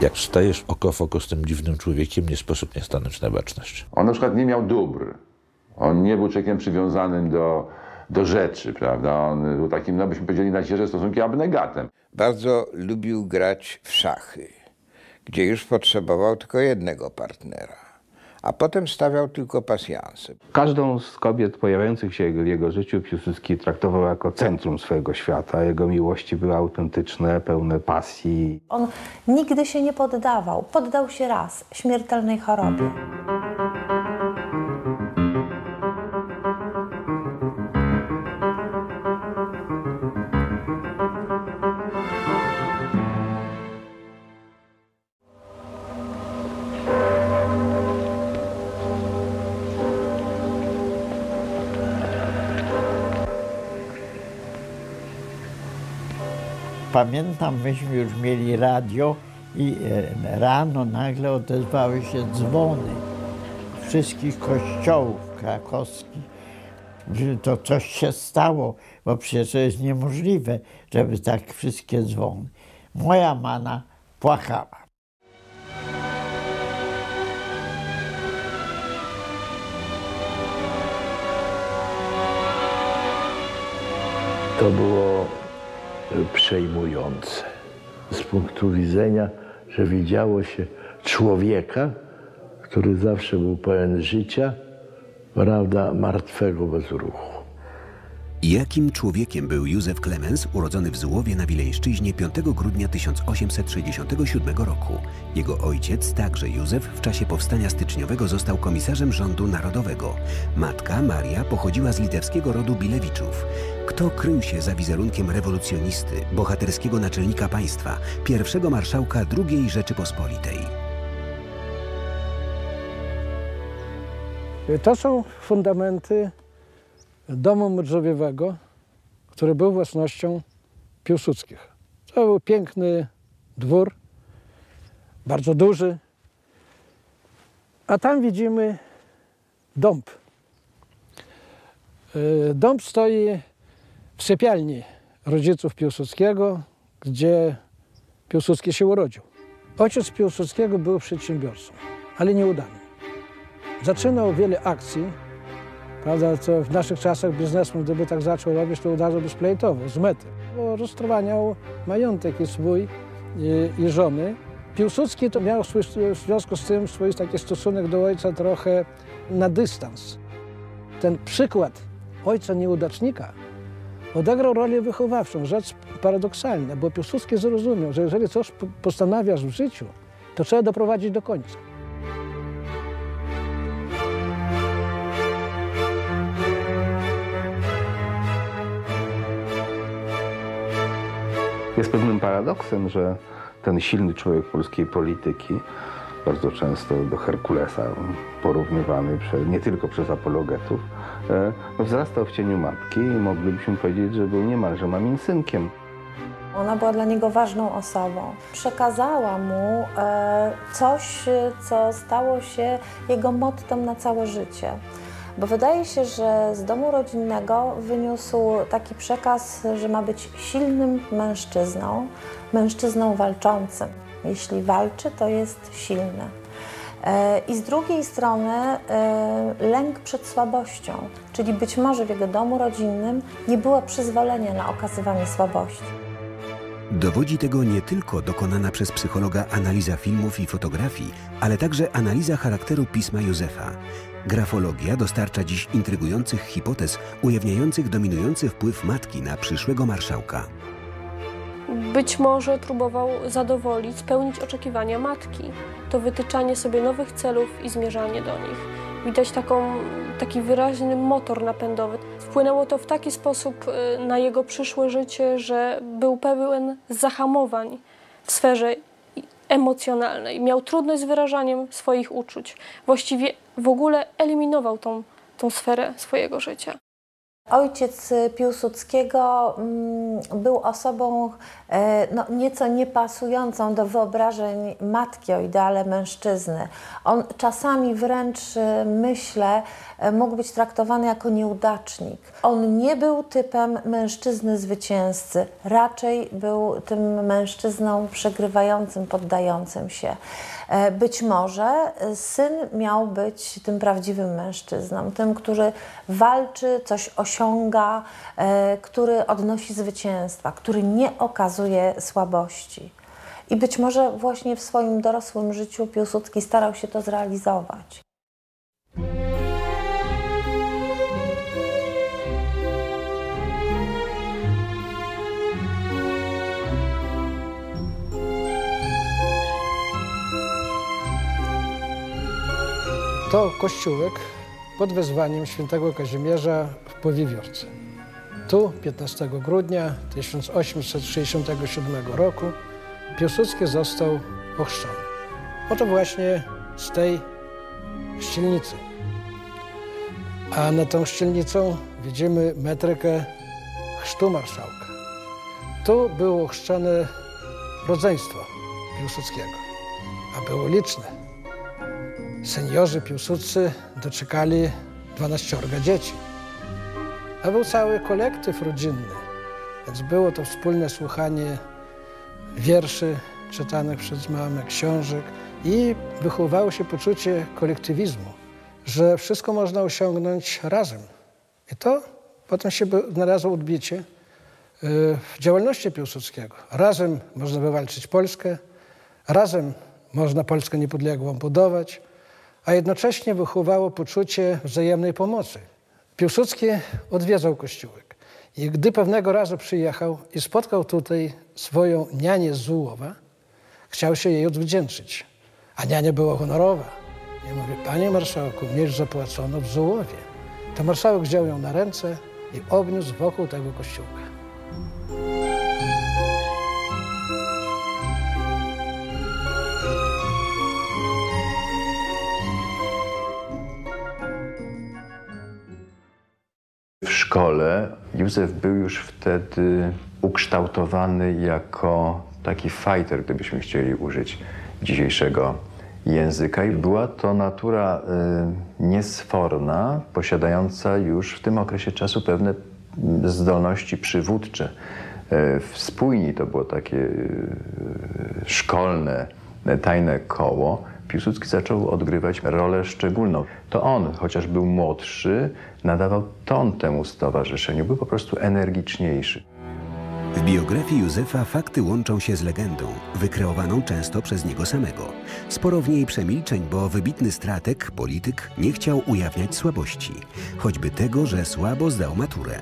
Jak stajesz oko w oko z tym dziwnym człowiekiem, nie sposób nie stanąć na baczność. On na przykład nie miał dóbr. On nie był człowiekiem przywiązanym do, do rzeczy, prawda? On był takim, no byśmy powiedzieli na sierze stosunki abnegatem. Bardzo lubił grać w szachy, gdzie już potrzebował tylko jednego partnera, a potem stawiał tylko pasjanse. Każdą z kobiet pojawiających się w jego życiu Piłsudski traktował jako centrum swojego świata. Jego miłości były autentyczne, pełne pasji. On nigdy się nie poddawał. Poddał się raz śmiertelnej chorobie. Pamiętam, myśmy już mieli radio i e, rano nagle odezwały się dzwony wszystkich kościołów krakowskich, to coś się stało, bo przecież to jest niemożliwe, żeby tak wszystkie dzwony. Moja mana płakała. To było przejmujące z punktu widzenia, że widziało się człowieka, który zawsze był pełen życia, prawda, martwego bez ruchu. Jakim człowiekiem był Józef Klemens, urodzony w Złowie na Wileńszczyźnie 5 grudnia 1867 roku? Jego ojciec, także Józef, w czasie powstania styczniowego został komisarzem rządu narodowego. Matka, Maria, pochodziła z litewskiego rodu Bilewiczów. Kto krył się za wizerunkiem rewolucjonisty, bohaterskiego naczelnika państwa, pierwszego marszałka II Rzeczypospolitej? To są fundamenty domu Modrzowiowego, który był własnością Piłsudskich. To był piękny dwór, bardzo duży. A tam widzimy dąb. Y, Dąb stoi w sypialni rodziców Piłsudskiego, gdzie Piłsudski się urodził. Ojciec Piłsudskiego był przedsiębiorcą, ale nieudanym. Zaczynał wiele akcji, prawda, co w naszych czasach biznesmen, gdyby tak zaczął robić, to od razu by splejtował, z mety. Bo roztrwaniał majątek i swój i, i żony. Piłsudski to miał swój, w związku z tym swój taki stosunek do ojca trochę na dystans. Ten przykład ojca nieudacznika odegrał rolę wychowawczą, rzecz paradoksalna, bo Piłsudski zrozumiał, że jeżeli coś po- postanawiasz w życiu, to trzeba doprowadzić do końca. Jest pewnym paradoksem, że ten silny człowiek polskiej polityki, bardzo często do Herkulesa porównywany nie tylko przez apologetów, e, wzrastał w cieniu matki i moglibyśmy powiedzieć, że był niemalże mamin synkiem. Ona była dla niego ważną osobą. Przekazała mu e, coś, co stało się jego mottem na całe życie. Bo wydaje się, że z domu rodzinnego wyniósł taki przekaz, że ma być silnym mężczyzną, mężczyzną walczącym. Jeśli walczy, to jest silny. E, I z drugiej strony e, lęk przed słabością, czyli być może w jego domu rodzinnym nie było przyzwolenia na okazywanie słabości. Dowodzi tego nie tylko dokonana przez psychologa analiza filmów i fotografii, ale także analiza charakteru pisma Józefa. Grafologia dostarcza dziś intrygujących hipotez ujawniających dominujący wpływ matki na przyszłego marszałka. Być może próbował zadowolić, spełnić oczekiwania matki. To wytyczanie sobie nowych celów i zmierzanie do nich. Widać taką, taki wyraźny motor napędowy. Wpłynęło to w taki sposób y, na jego przyszłe życie, że był pełen zahamowań w sferze emocjonalnej. Miał trudność z wyrażaniem swoich uczuć. Właściwie w ogóle eliminował tą, tą sferę swojego życia. Ojciec Piłsudskiego mm, był osobą e, no, nieco niepasującą do wyobrażeń matki o ideale mężczyzny. On czasami wręcz, e, myślę, e, mógł być traktowany jako nieudacznik. On nie był typem mężczyzny zwycięzcy, raczej był tym mężczyzną przegrywającym, poddającym się. E, Być może e, syn miał być tym prawdziwym mężczyzną, tym, który walczy, coś osiąga, e, który odnosi zwycięstwa, który nie okazuje słabości. I być może właśnie w swoim dorosłym życiu Piłsudski starał się to zrealizować. To kościółek pod wezwaniem świętego Kazimierza w Powiewiórce. Tu 15 grudnia 1867 roku Piłsudski został ochrzczony. Oto właśnie z tej ścielnicy. A nad tą ścielnicą widzimy metrykę chrztu marszałka. Tu było ochrzczone rodzeństwo Piłsudskiego, a było liczne. Seniorzy piłsudscy doczekali 12 dzieci. A był cały kolektyw rodzinny, więc było to wspólne słuchanie wierszy czytanych przez mamę, książek i wychowywało się poczucie kolektywizmu, że wszystko można osiągnąć razem. I to potem się znalazło odbicie y, w działalności Piłsudskiego. Razem można wywalczyć Polskę, razem można Polskę niepodległą budować, a jednocześnie wychowało poczucie wzajemnej pomocy. Piłsudski odwiedzał kościółek i gdy pewnego razu przyjechał i spotkał tutaj swoją nianię z Zułowa, chciał się jej odwdzięczyć. A niania była honorowa. I mówi, panie marszałku, mieć zapłacono w Zułowie. To marszałek wziął ją na ręce i obniósł wokół tego kościółka. W szkole Józef był już wtedy ukształtowany jako taki fighter, gdybyśmy chcieli użyć dzisiejszego języka. I była to natura y, niesforna, posiadająca już w tym okresie czasu pewne zdolności przywódcze. Y, w spójni to było takie y, szkolne, tajne koło. Piłsudski zaczął odgrywać rolę szczególną. To on, chociaż był młodszy, nadawał ton temu stowarzyszeniu, był po prostu energiczniejszy. W biografii Józefa fakty łączą się z legendą, wykreowaną często przez niego samego. Sporo w niej przemilczeń, bo wybitny strateg, polityk nie chciał ujawniać słabości, choćby tego, że słabo zdał maturę.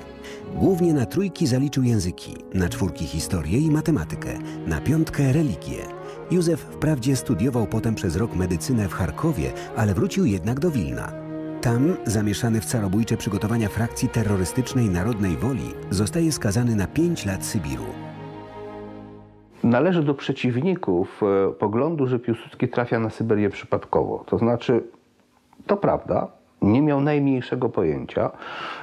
Głównie na trójki zaliczył języki, na czwórki historię i matematykę, na piątkę religię. Józef wprawdzie studiował potem przez rok medycynę w Charkowie, ale wrócił jednak do Wilna. Tam, zamieszany w carobójcze przygotowania frakcji terrorystycznej Narodnej Woli, zostaje skazany na pięć lat Sybiru. Należy do przeciwników e, poglądu, że Piłsudski trafia na Syberię przypadkowo. To znaczy, to prawda, nie miał najmniejszego pojęcia,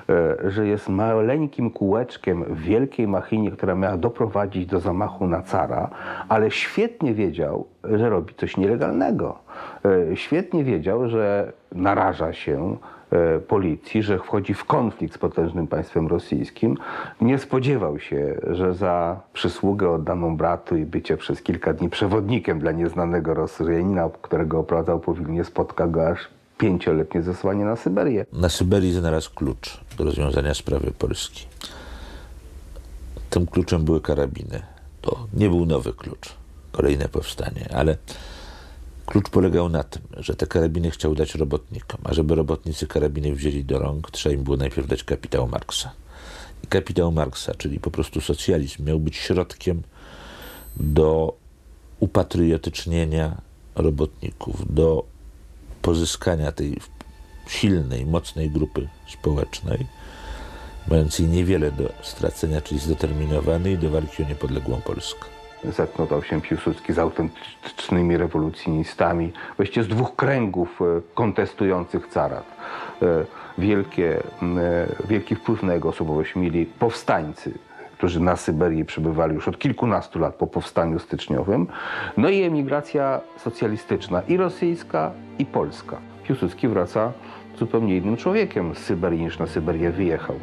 e, że jest maleńkim kółeczkiem w wielkiej machinie, która miała doprowadzić do zamachu na cara, ale świetnie wiedział, że robi coś nielegalnego. E, Świetnie wiedział, że naraża się e, policji, że wchodzi w konflikt z potężnym państwem rosyjskim. Nie spodziewał się, że za przysługę oddaną bratu i bycie przez kilka dni przewodnikiem dla nieznanego Rosjanina, którego oprowadzał po Wilnie, spotka go aż pięcioletnie zesłanie na Syberię. Na Syberii znalazł klucz do rozwiązania sprawy Polski. Tym kluczem były karabiny. To nie był nowy klucz, kolejne powstanie, ale klucz polegał na tym, że te karabiny chciał dać robotnikom, a żeby robotnicy karabiny wzięli do rąk, trzeba im było najpierw dać kapitał Marksa. I kapitał Marksa, czyli po prostu socjalizm, miał być środkiem do upatriotycznienia robotników, do pozyskania tej silnej, mocnej grupy społecznej, mającej niewiele do stracenia, czyli zdeterminowanej do walki o niepodległą Polskę. Zetknął się Piłsudski z autentycznymi rewolucjonistami, właściwie z dwóch kręgów e, kontestujących carat. e, wielkie, e, wielki wpływ na jego osobowość mieli powstańcy, którzy na Syberii przebywali już od kilkunastu lat po powstaniu styczniowym, no i emigracja socjalistyczna i rosyjska, i polska. Piłsudski wraca zupełnie innym człowiekiem z Syberii niż na Syberię wyjechał.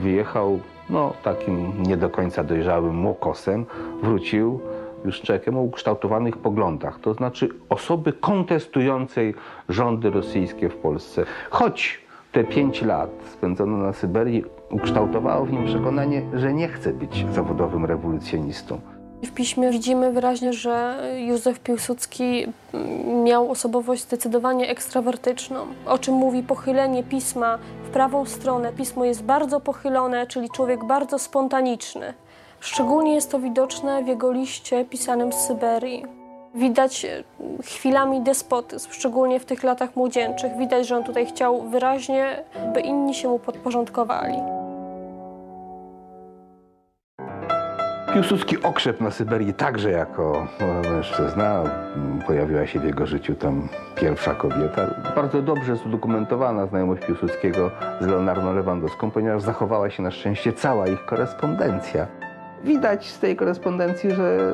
Wyjechał no, takim nie do końca dojrzałym młokosem, wrócił już człowiekiem o ukształtowanych poglądach, to znaczy osoby kontestującej rządy rosyjskie w Polsce. Choć te pięć lat spędzone na Syberii ukształtowało w nim przekonanie, że nie chce być zawodowym rewolucjonistą. W piśmie widzimy wyraźnie, że Józef Piłsudski miał osobowość zdecydowanie ekstrawertyczną, o czym mówi pochylenie pisma w prawą stronę. Pismo jest bardzo pochylone, czyli człowiek bardzo spontaniczny. Szczególnie jest to widoczne w jego liście pisanym z Syberii. Widać e, chwilami despotyzm, szczególnie w tych latach młodzieńczych. Widać, że on tutaj chciał wyraźnie, by inni się mu podporządkowali. Piłsudski okrzep na Syberii także jako mężczyzna. Pojawiła się w jego życiu tam pierwsza kobieta. Bardzo dobrze jest udokumentowana znajomość Piłsudskiego z Leonardą Lewandowską, ponieważ zachowała się na szczęście cała ich korespondencja. Widać z tej korespondencji, że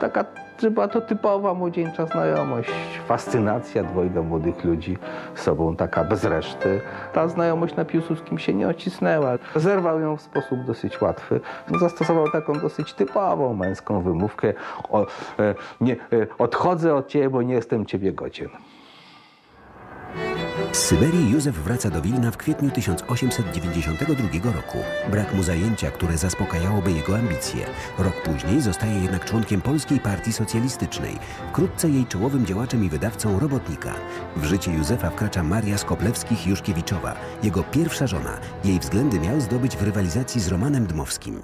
taka że była to typowa młodzieńcza znajomość, fascynacja dwojga młodych ludzi z sobą, taka bez reszty. Ta znajomość na Piłsudskim się nie ocisnęła. Zerwał ją w sposób dosyć łatwy. Zastosował taką dosyć typową męską wymówkę. O, e, nie, e, odchodzę od ciebie, bo nie jestem ciebie godzien. Z Syberii Józef wraca do Wilna w kwietniu 1892 roku. Brak mu zajęcia, które zaspokajałoby jego ambicje. Rok później zostaje jednak członkiem Polskiej Partii Socjalistycznej, wkrótce jej czołowym działaczem i wydawcą robotnika. W życie Józefa wkracza Maria Skoplewskich-Juszkiewiczowa, jego pierwsza żona. Jej względy miał zdobyć w rywalizacji z Romanem Dmowskim.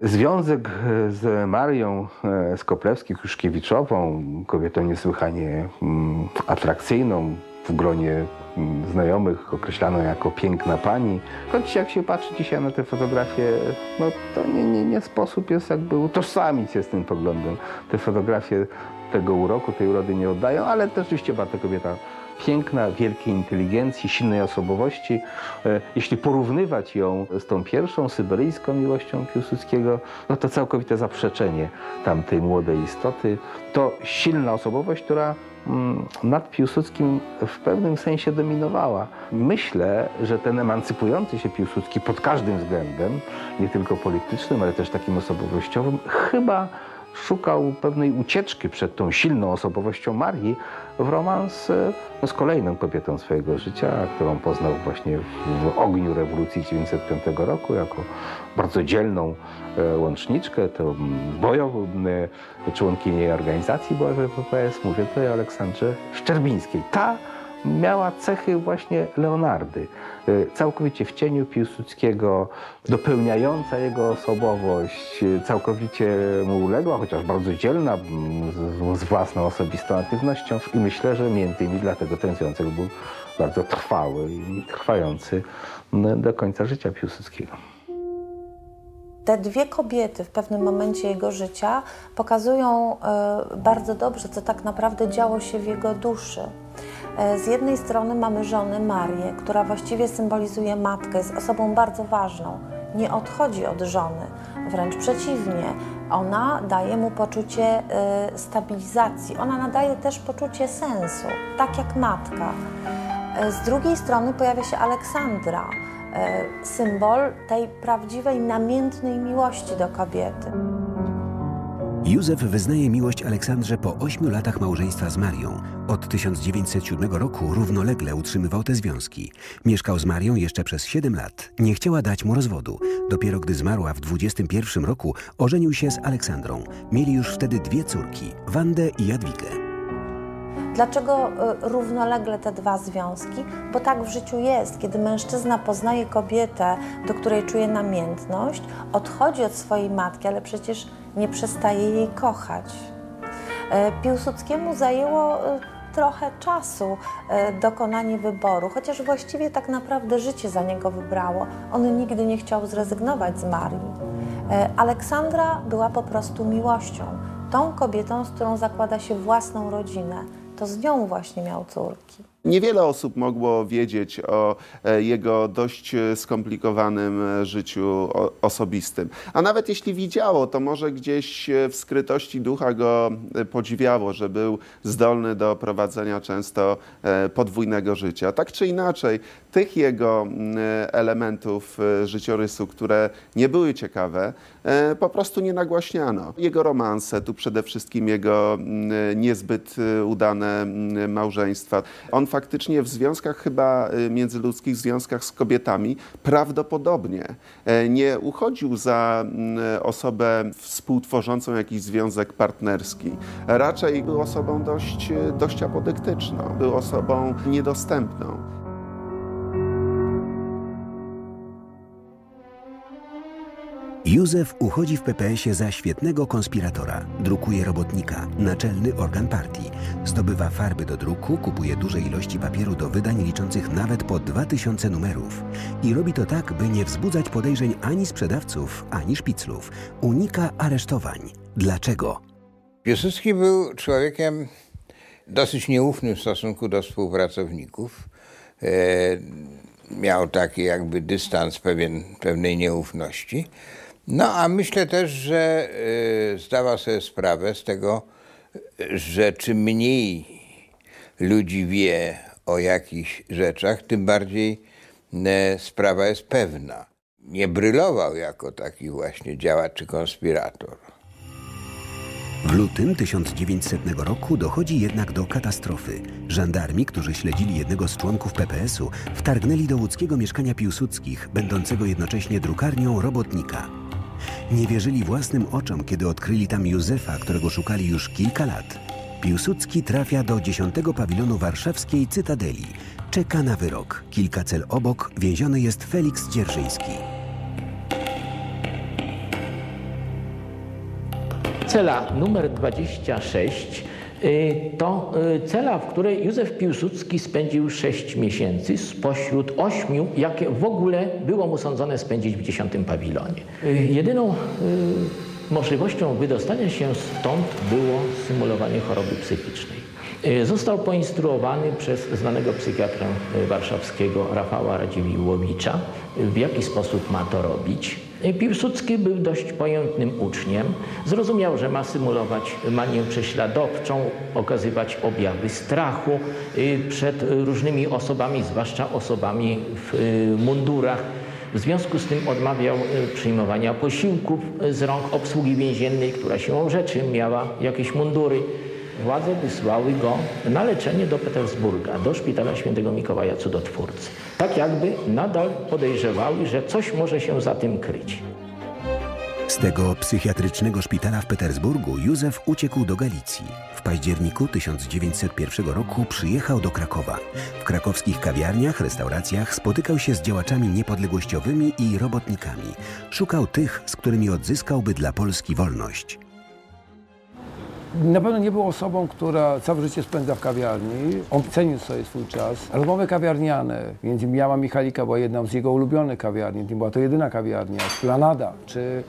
Związek z Marią e, Skoplewską-Kruszkiewiczową, kobietą niesłychanie mm, atrakcyjną, w gronie mm, znajomych określano jako piękna pani. Choć jak się patrzy dzisiaj na te fotografie, no to nie, nie, nie sposób jest jakby utożsamić się z tym poglądem. Te fotografie tego uroku, tej urody nie oddają, ale też rzeczywiście była kobieta piękna, wielkiej inteligencji, silnej osobowości. E, Jeśli porównywać ją z tą pierwszą syberyjską miłością Piłsudskiego, no to całkowite zaprzeczenie tamtej młodej istoty. To silna osobowość, która mm, nad Piłsudskim w pewnym sensie dominowała. Myślę, że ten emancypujący się Piłsudski pod każdym względem, nie tylko politycznym, ale też takim osobowościowym, chyba szukał pewnej ucieczki przed tą silną osobowością Marii w romans e, no, z kolejną kobietą swojego życia, którą poznał właśnie w ogniu rewolucji 1905 roku jako bardzo dzielną e, łączniczkę, to bojową e, członkinię organizacji bojowej PPS. Mówię tutaj o Aleksandrze Szczerbińskiej. Ta miała cechy właśnie Leonardy. Y, Całkowicie w cieniu Piłsudskiego, dopełniająca jego osobowość, y, całkowicie mu uległa, chociaż bardzo dzielna, z, z własną osobistą aktywnością. I myślę, że między innymi dlatego ten związek był bardzo trwały i trwający do końca życia Piłsudskiego. Te dwie kobiety w pewnym momencie jego życia pokazują e, bardzo dobrze, co tak naprawdę działo się w jego duszy. E, Z jednej strony mamy żonę Marię, która właściwie symbolizuje matkę, jest osobą bardzo ważną. Nie odchodzi od żony, wręcz przeciwnie. Ona daje mu poczucie e, stabilizacji, ona nadaje też poczucie sensu, tak jak matka. E, Z drugiej strony pojawia się Aleksandra, symbol tej prawdziwej, namiętnej miłości do kobiety. Józef wyznaje miłość Aleksandrze po ośmiu latach małżeństwa z Marią. Od 1907 roku równolegle utrzymywał te związki. Mieszkał z Marią jeszcze przez 7 lat. Nie chciała dać mu rozwodu. Dopiero gdy zmarła w 21 roku, ożenił się z Aleksandrą. Mieli już wtedy dwie córki, Wandę i Jadwigę. Dlaczego y, równolegle te dwa związki? Bo tak w życiu jest. Kiedy mężczyzna poznaje kobietę, do której czuje namiętność, odchodzi od swojej matki, ale przecież nie przestaje jej kochać. Y, Piłsudskiemu zajęło y, trochę czasu y, dokonanie wyboru, chociaż właściwie tak naprawdę życie za niego wybrało. On nigdy nie chciał zrezygnować z Marii. Aleksandra była po prostu miłością, tą kobietą, z którą zakłada się własną rodzinę. To z nią właśnie miał córki. Niewiele osób mogło wiedzieć o e, jego dość e, skomplikowanym e, życiu osobistym. A nawet jeśli widziało, to może gdzieś w skrytości ducha go podziwiało, że był zdolny do prowadzenia często podwójnego życia. Tak czy inaczej, tych jego mm, elementów życiorysu, które nie były ciekawe, po prostu nie nagłaśniano. Jego romanse, tu przede wszystkim jego mm, niezbyt udane mm, małżeństwa. On faktycznie w związkach chyba e, międzyludzkich, związkach z kobietami prawdopodobnie e, nie uchodził za mm, osobę współtworzącą jakiś związek partnerski. Raczej był osobą dość, dość apodyktyczną, był osobą niedostępną. Józef uchodzi w PPS-ie za świetnego konspiratora, drukuje robotnika, naczelny organ partii, zdobywa farby do druku, kupuje duże ilości papieru do wydań liczących nawet po 2000 numerów i robi to tak, by nie wzbudzać podejrzeń ani sprzedawców, ani szpiclów. Unika aresztowań. Dlaczego? Piłsudski był człowiekiem dosyć nieufnym w stosunku do współpracowników. E, miał taki jakby dystans pewien, pewnej nieufności. No a myślę też, że e, zdawał sobie sprawę z tego, że czym mniej ludzi wie o jakichś rzeczach, tym bardziej e, sprawa jest pewna. Nie brylował jako taki właśnie działacz czy konspirator. W lutym 1900 roku dochodzi jednak do katastrofy. Żandarmi, którzy śledzili jednego z członków PPS-u, wtargnęli do łódzkiego mieszkania Piłsudskich, będącego jednocześnie drukarnią robotnika. Nie wierzyli własnym oczom, kiedy odkryli tam Józefa, którego szukali już kilka lat. Piłsudski trafia do 10 pawilonu warszawskiej Cytadeli. Czeka na wyrok. Kilka cel obok więziony jest Felix Dzierżyński. Cela numer 26 y, to y, cela, w której Józef Piłsudski spędził 6 miesięcy spośród 8, jakie w ogóle było mu sądzone spędzić w 10 pawilonie. Y, Jedyną y, możliwością wydostania się stąd było symulowanie choroby psychicznej. Y, Został poinstruowany przez znanego psychiatrę y, warszawskiego Rafała Radziwiłłowicza, y, w jaki sposób ma to robić. Y, Piłsudski był dość pojętnym uczniem. Zrozumiał, że ma symulować manię prześladowczą, okazywać objawy strachu y, przed różnymi osobami, zwłaszcza osobami w y, mundurach. W związku z tym odmawiał przyjmowania posiłków z rąk obsługi więziennej, która siłą rzeczy miała jakieś mundury. Władze wysłały go na leczenie do Petersburga, do szpitala świętego Mikołaja Cudotwórcy. Tak jakby nadal podejrzewały, że coś może się za tym kryć. Z tego psychiatrycznego szpitala w Petersburgu Józef uciekł do Galicji. W październiku 1901 roku przyjechał do Krakowa. W krakowskich kawiarniach, restauracjach spotykał się z działaczami niepodległościowymi i robotnikami. Szukał tych, z którymi odzyskałby dla Polski wolność. Na pewno nie był osobą, która całe życie spędza w kawiarni. On cenił sobie swój czas. Rozmowy kawiarniane, między innymi Jama Michalika była jedną z jego ulubionych kawiarni. Nie była to jedyna kawiarnia. Planada, czy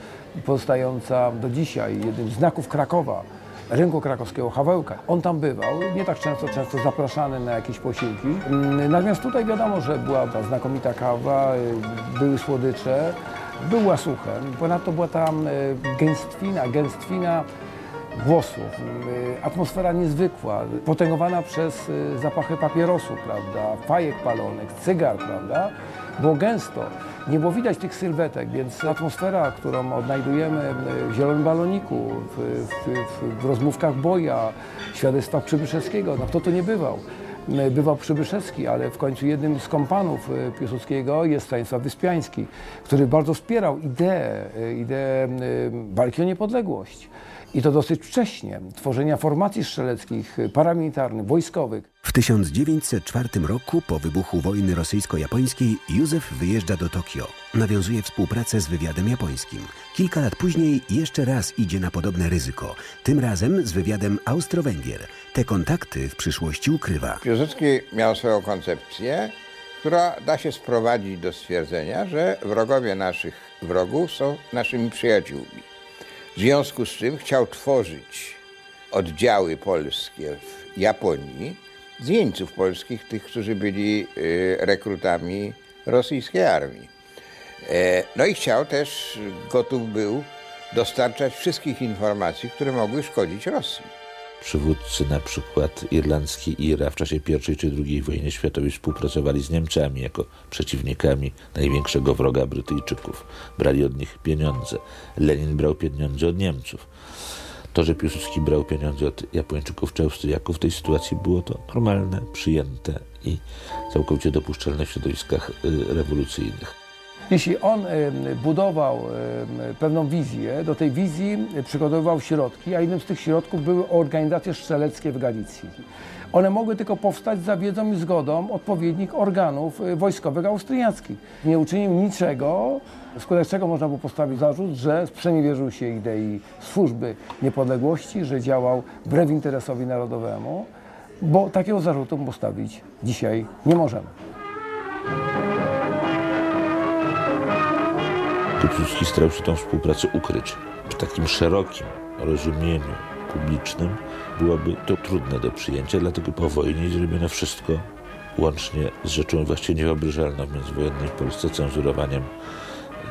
pozostająca do dzisiaj, jednym z znaków Krakowa, rynku krakowskiego, Hawełka. On tam bywał, nie tak często, często zapraszany na jakieś posiłki. Mm, Natomiast tutaj wiadomo, że była ta znakomita kawa, y, były słodycze, był łasuchem. Ponadto była tam y, gęstwina, gęstwina głosów, y, atmosfera niezwykła, potęgowana przez y, zapachy papierosów, prawda, fajek palonych, cygar, prawda, było gęsto. Nie było widać tych sylwetek, więc atmosfera, którą odnajdujemy y, w Zielonym Baloniku, w, w, w, rozmówkach Boja, świadectwach Przybyszewskiego, no kto to nie bywał? Y, Bywał Przybyszewski, ale w końcu jednym z kompanów y, Piłsudskiego jest Stanisław Wyspiański, który bardzo wspierał ideę, y, ideę y, walki o niepodległość. I to dosyć wcześnie, tworzenia formacji strzeleckich, paramilitarnych, wojskowych. W 1904 roku, po wybuchu wojny rosyjsko-japońskiej, Józef wyjeżdża do Tokio. Nawiązuje współpracę z wywiadem japońskim. Kilka lat później jeszcze raz idzie na podobne ryzyko. Tym razem z wywiadem Austro-Węgier. Te kontakty w przyszłości ukrywa. Piłsudski miał swoją koncepcję, która da się sprowadzić do stwierdzenia, że wrogowie naszych wrogów są naszymi przyjaciółmi. W związku z czym chciał tworzyć oddziały polskie w Japonii z jeńców polskich, tych, którzy byli y, rekrutami rosyjskiej armii. E, No i chciał też, gotów był dostarczać wszystkich informacji, które mogły szkodzić Rosji. Przywódcy na przykład irlandzki i IRA w czasie I czy II wojny światowej współpracowali z Niemcami jako przeciwnikami największego wroga Brytyjczyków. Brali od nich pieniądze. Lenin brał pieniądze od Niemców. To, że Piłsudski brał pieniądze od Japończyków czy Austriaków w tej sytuacji było to normalne, przyjęte i całkowicie dopuszczalne w środowiskach y, rewolucyjnych. Jeśli on budował pewną wizję, do tej wizji przygotowywał środki, a jednym z tych środków były organizacje strzeleckie w Galicji. One mogły tylko powstać za wiedzą i zgodą odpowiednich organów y, wojskowych austriackich. Nie uczynił niczego, wskutek czego można było postawić zarzut, że sprzeniewierzył się idei służby niepodległości, że działał wbrew interesowi narodowemu, bo takiego zarzutu postawić dzisiaj nie możemy. Piłsudski starał się tą współpracę ukryć. W takim szerokim rozumieniu publicznym byłoby to trudne do przyjęcia, dlatego po wojnie zrobiono wszystko, łącznie z rzeczą właściwie niewyobrażalną w międzywojennej Polsce, cenzurowaniem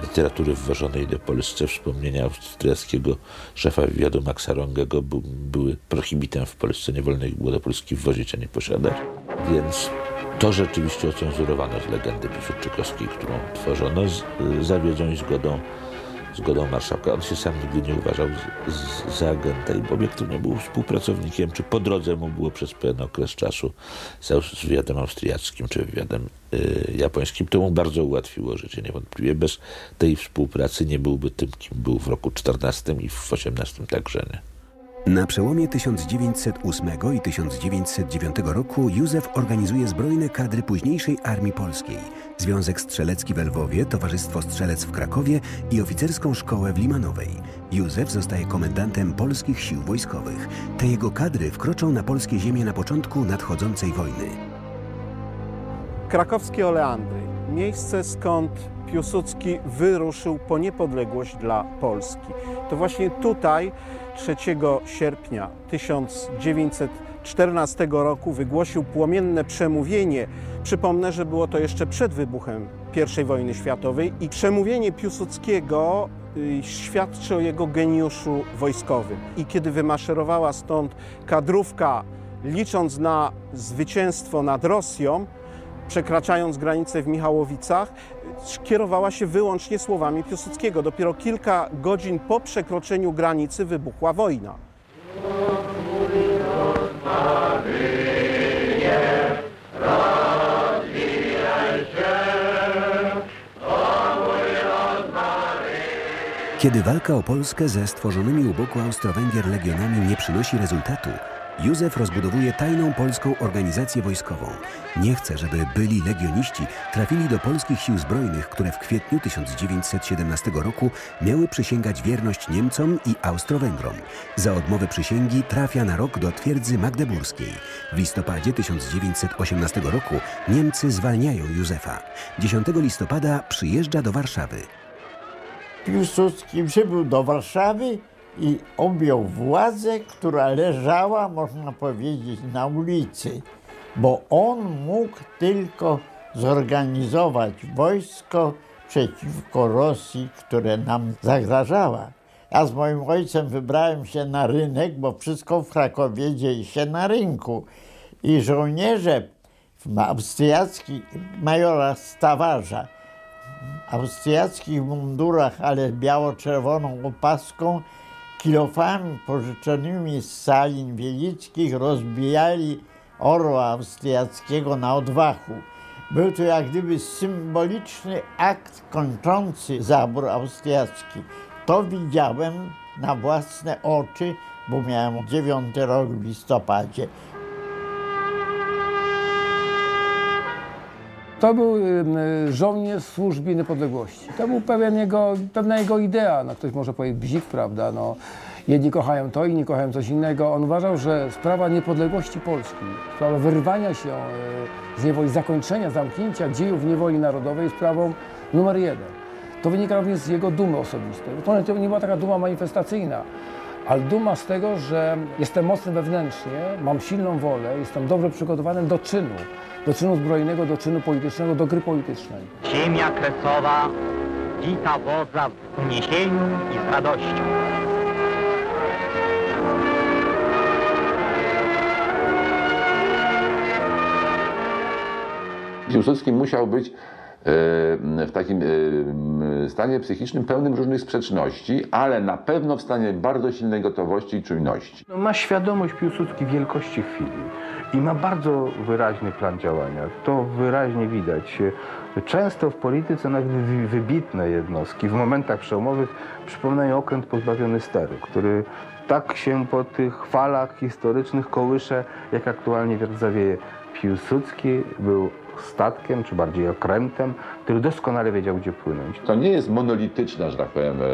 literatury wwożonej do Polsce. Wspomnienia austriackiego szefa wywiadu Maxa Rongego były prohibitem w Polsce. Nie wolno ich było do Polski wwozić, a nie posiadać. Więc to rzeczywiście ocenzurowano z legendy piłsudczykowskiej, którą tworzono z, za wiedzą i zgodą, zgodą marszałka. On się sam nigdy nie uważał z, z, za agenta i obiektywnie był współpracownikiem, czy po drodze mu było przez pewien okres czasu z wywiadem austriackim, czy wywiadem y, japońskim. To mu bardzo ułatwiło życie. Niewątpliwie bez tej współpracy nie byłby tym, kim był w roku 14 i w 18 także nie. Na przełomie 1908 i 1909 roku Józef organizuje zbrojne kadry późniejszej Armii Polskiej, Związek Strzelecki w Lwowie, Towarzystwo Strzelec w Krakowie i Oficerską Szkołę w Limanowej. Józef zostaje komendantem polskich sił wojskowych. Te jego kadry wkroczą na polskie ziemie na początku nadchodzącej wojny. Krakowskie Oleandry, miejsce skąd Piłsudski wyruszył po niepodległość dla Polski. To właśnie tutaj 3 sierpnia 1914 roku wygłosił płomienne przemówienie. Przypomnę, że było to jeszcze przed wybuchem I wojny światowej i przemówienie Piłsudskiego y, świadczy o jego geniuszu wojskowym. I kiedy wymaszerowała stąd kadrówka, licząc na zwycięstwo nad Rosją, przekraczając granicę w Michałowicach, kierowała się wyłącznie słowami Piłsudskiego. Dopiero kilka godzin po przekroczeniu granicy wybuchła wojna. Kiedy walka o Polskę ze stworzonymi u boku Austro-Węgier legionami nie przynosi rezultatu, Józef rozbudowuje tajną polską organizację wojskową. Nie chce, żeby byli legioniści trafili do polskich sił zbrojnych, które w kwietniu 1917 roku miały przysięgać wierność Niemcom i Austro-Węgrom. Za odmowę przysięgi trafia na rok do twierdzy magdeburskiej. W listopadzie 1918 roku Niemcy zwalniają Józefa. 10 listopada przyjeżdża do Warszawy. Piłsudski przybył do Warszawy i objął władzę, która leżała, można powiedzieć, na ulicy, bo on mógł tylko zorganizować wojsko przeciwko Rosji, które nam zagrażała. Ja z moim ojcem wybrałem się na rynek, bo wszystko w Krakowie dzieje się na rynku. I żołnierze austriacki majora Stawarza austriackich mundurach, ale biało-czerwoną opaską, kilofami pożyczonymi z salin wielickich rozbijali orła austriackiego na odwachu. Był to jak gdyby symboliczny akt kończący zabór austriacki. To widziałem na własne oczy, bo miałem dziewiąty rok w listopadzie. To był y, żołnierz służby niepodległości. To był pewien jego, pewna jego idea, no ktoś może powiedzieć bzik, prawda, no. Jedni kochają to, inni kochają coś innego. On uważał, że sprawa niepodległości Polski, sprawa wyrwania się y, z niewoli, zakończenia, zamknięcia dziejów niewoli narodowej jest sprawą numer jeden. To wynika również z jego dumy osobistej. To nie była taka duma manifestacyjna, ale duma z tego, że jestem mocny wewnętrznie, mam silną wolę, jestem dobrze przygotowany do czynu, do czynu zbrojnego, do czynu politycznego, do gry politycznej. Ziemia kresowa wita wodza w uniesieniu i z radością. Piłsudski musiał być w takim e, stanie psychicznym pełnym różnych sprzeczności, ale na pewno w stanie bardzo silnej gotowości i czujności. No, ma świadomość Piłsudski wielkości chwili i ma bardzo wyraźny plan działania. To wyraźnie widać. Często w polityce nawet wy- wybitne jednostki w momentach przełomowych przypominają okręt pozbawiony steru, który tak się po tych falach historycznych kołysze, jak aktualnie wiatr zawieje. Piłsudski był statkiem, czy bardziej okrętem, który doskonale wiedział, gdzie płynąć. To nie jest monolityczna, że tak powiem, e,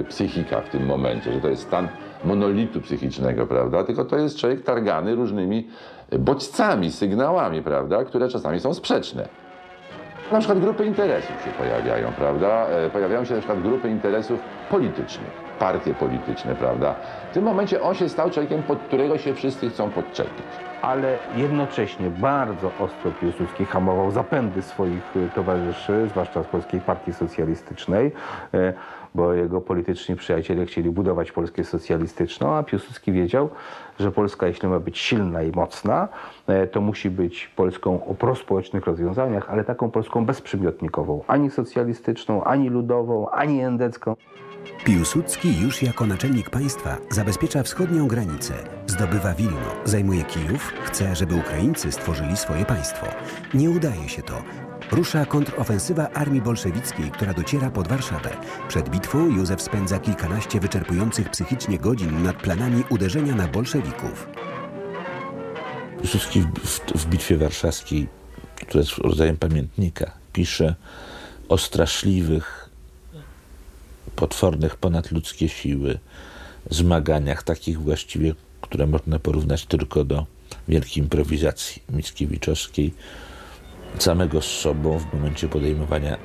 e, psychika w tym momencie, że to jest stan monolitu psychicznego, prawda? Tylko to jest człowiek targany różnymi bodźcami, sygnałami, prawda? Które czasami są sprzeczne. Na przykład grupy interesów się pojawiają, prawda? E, Pojawiają się na przykład grupy interesów politycznych, partie polityczne, prawda? W tym momencie on się stał człowiekiem, pod którego się wszyscy chcą podczepić. Ale jednocześnie bardzo ostro Piłsudski hamował zapędy swoich y, towarzyszy, zwłaszcza z Polskiej Partii Socjalistycznej, e, bo jego polityczni przyjaciele chcieli budować Polskę socjalistyczną, a Piłsudski wiedział, że Polska, jeśli ma być silna i mocna, e, to musi być Polską o prospołecznych rozwiązaniach, ale taką Polską bezprzymiotnikową, ani socjalistyczną, ani ludową, ani endecką. Piłsudski już jako naczelnik państwa zabezpiecza wschodnią granicę, zdobywa Wilno, zajmuje Kijów, chce, żeby Ukraińcy stworzyli swoje państwo. Nie udaje się to. Rusza kontrofensywa armii bolszewickiej, która dociera pod Warszawę. Przed bitwą Józef spędza kilkanaście wyczerpujących psychicznie godzin nad planami uderzenia na bolszewików. Piłsudski w, w, Bitwie Warszawskiej, która jest rodzajem pamiętnika, pisze o straszliwych, potwornych, ponadludzkie siły, zmaganiach, takich właściwie, które można porównać tylko do wielkiej improwizacji Mickiewiczowskiej, samego z sobą w momencie podejmowania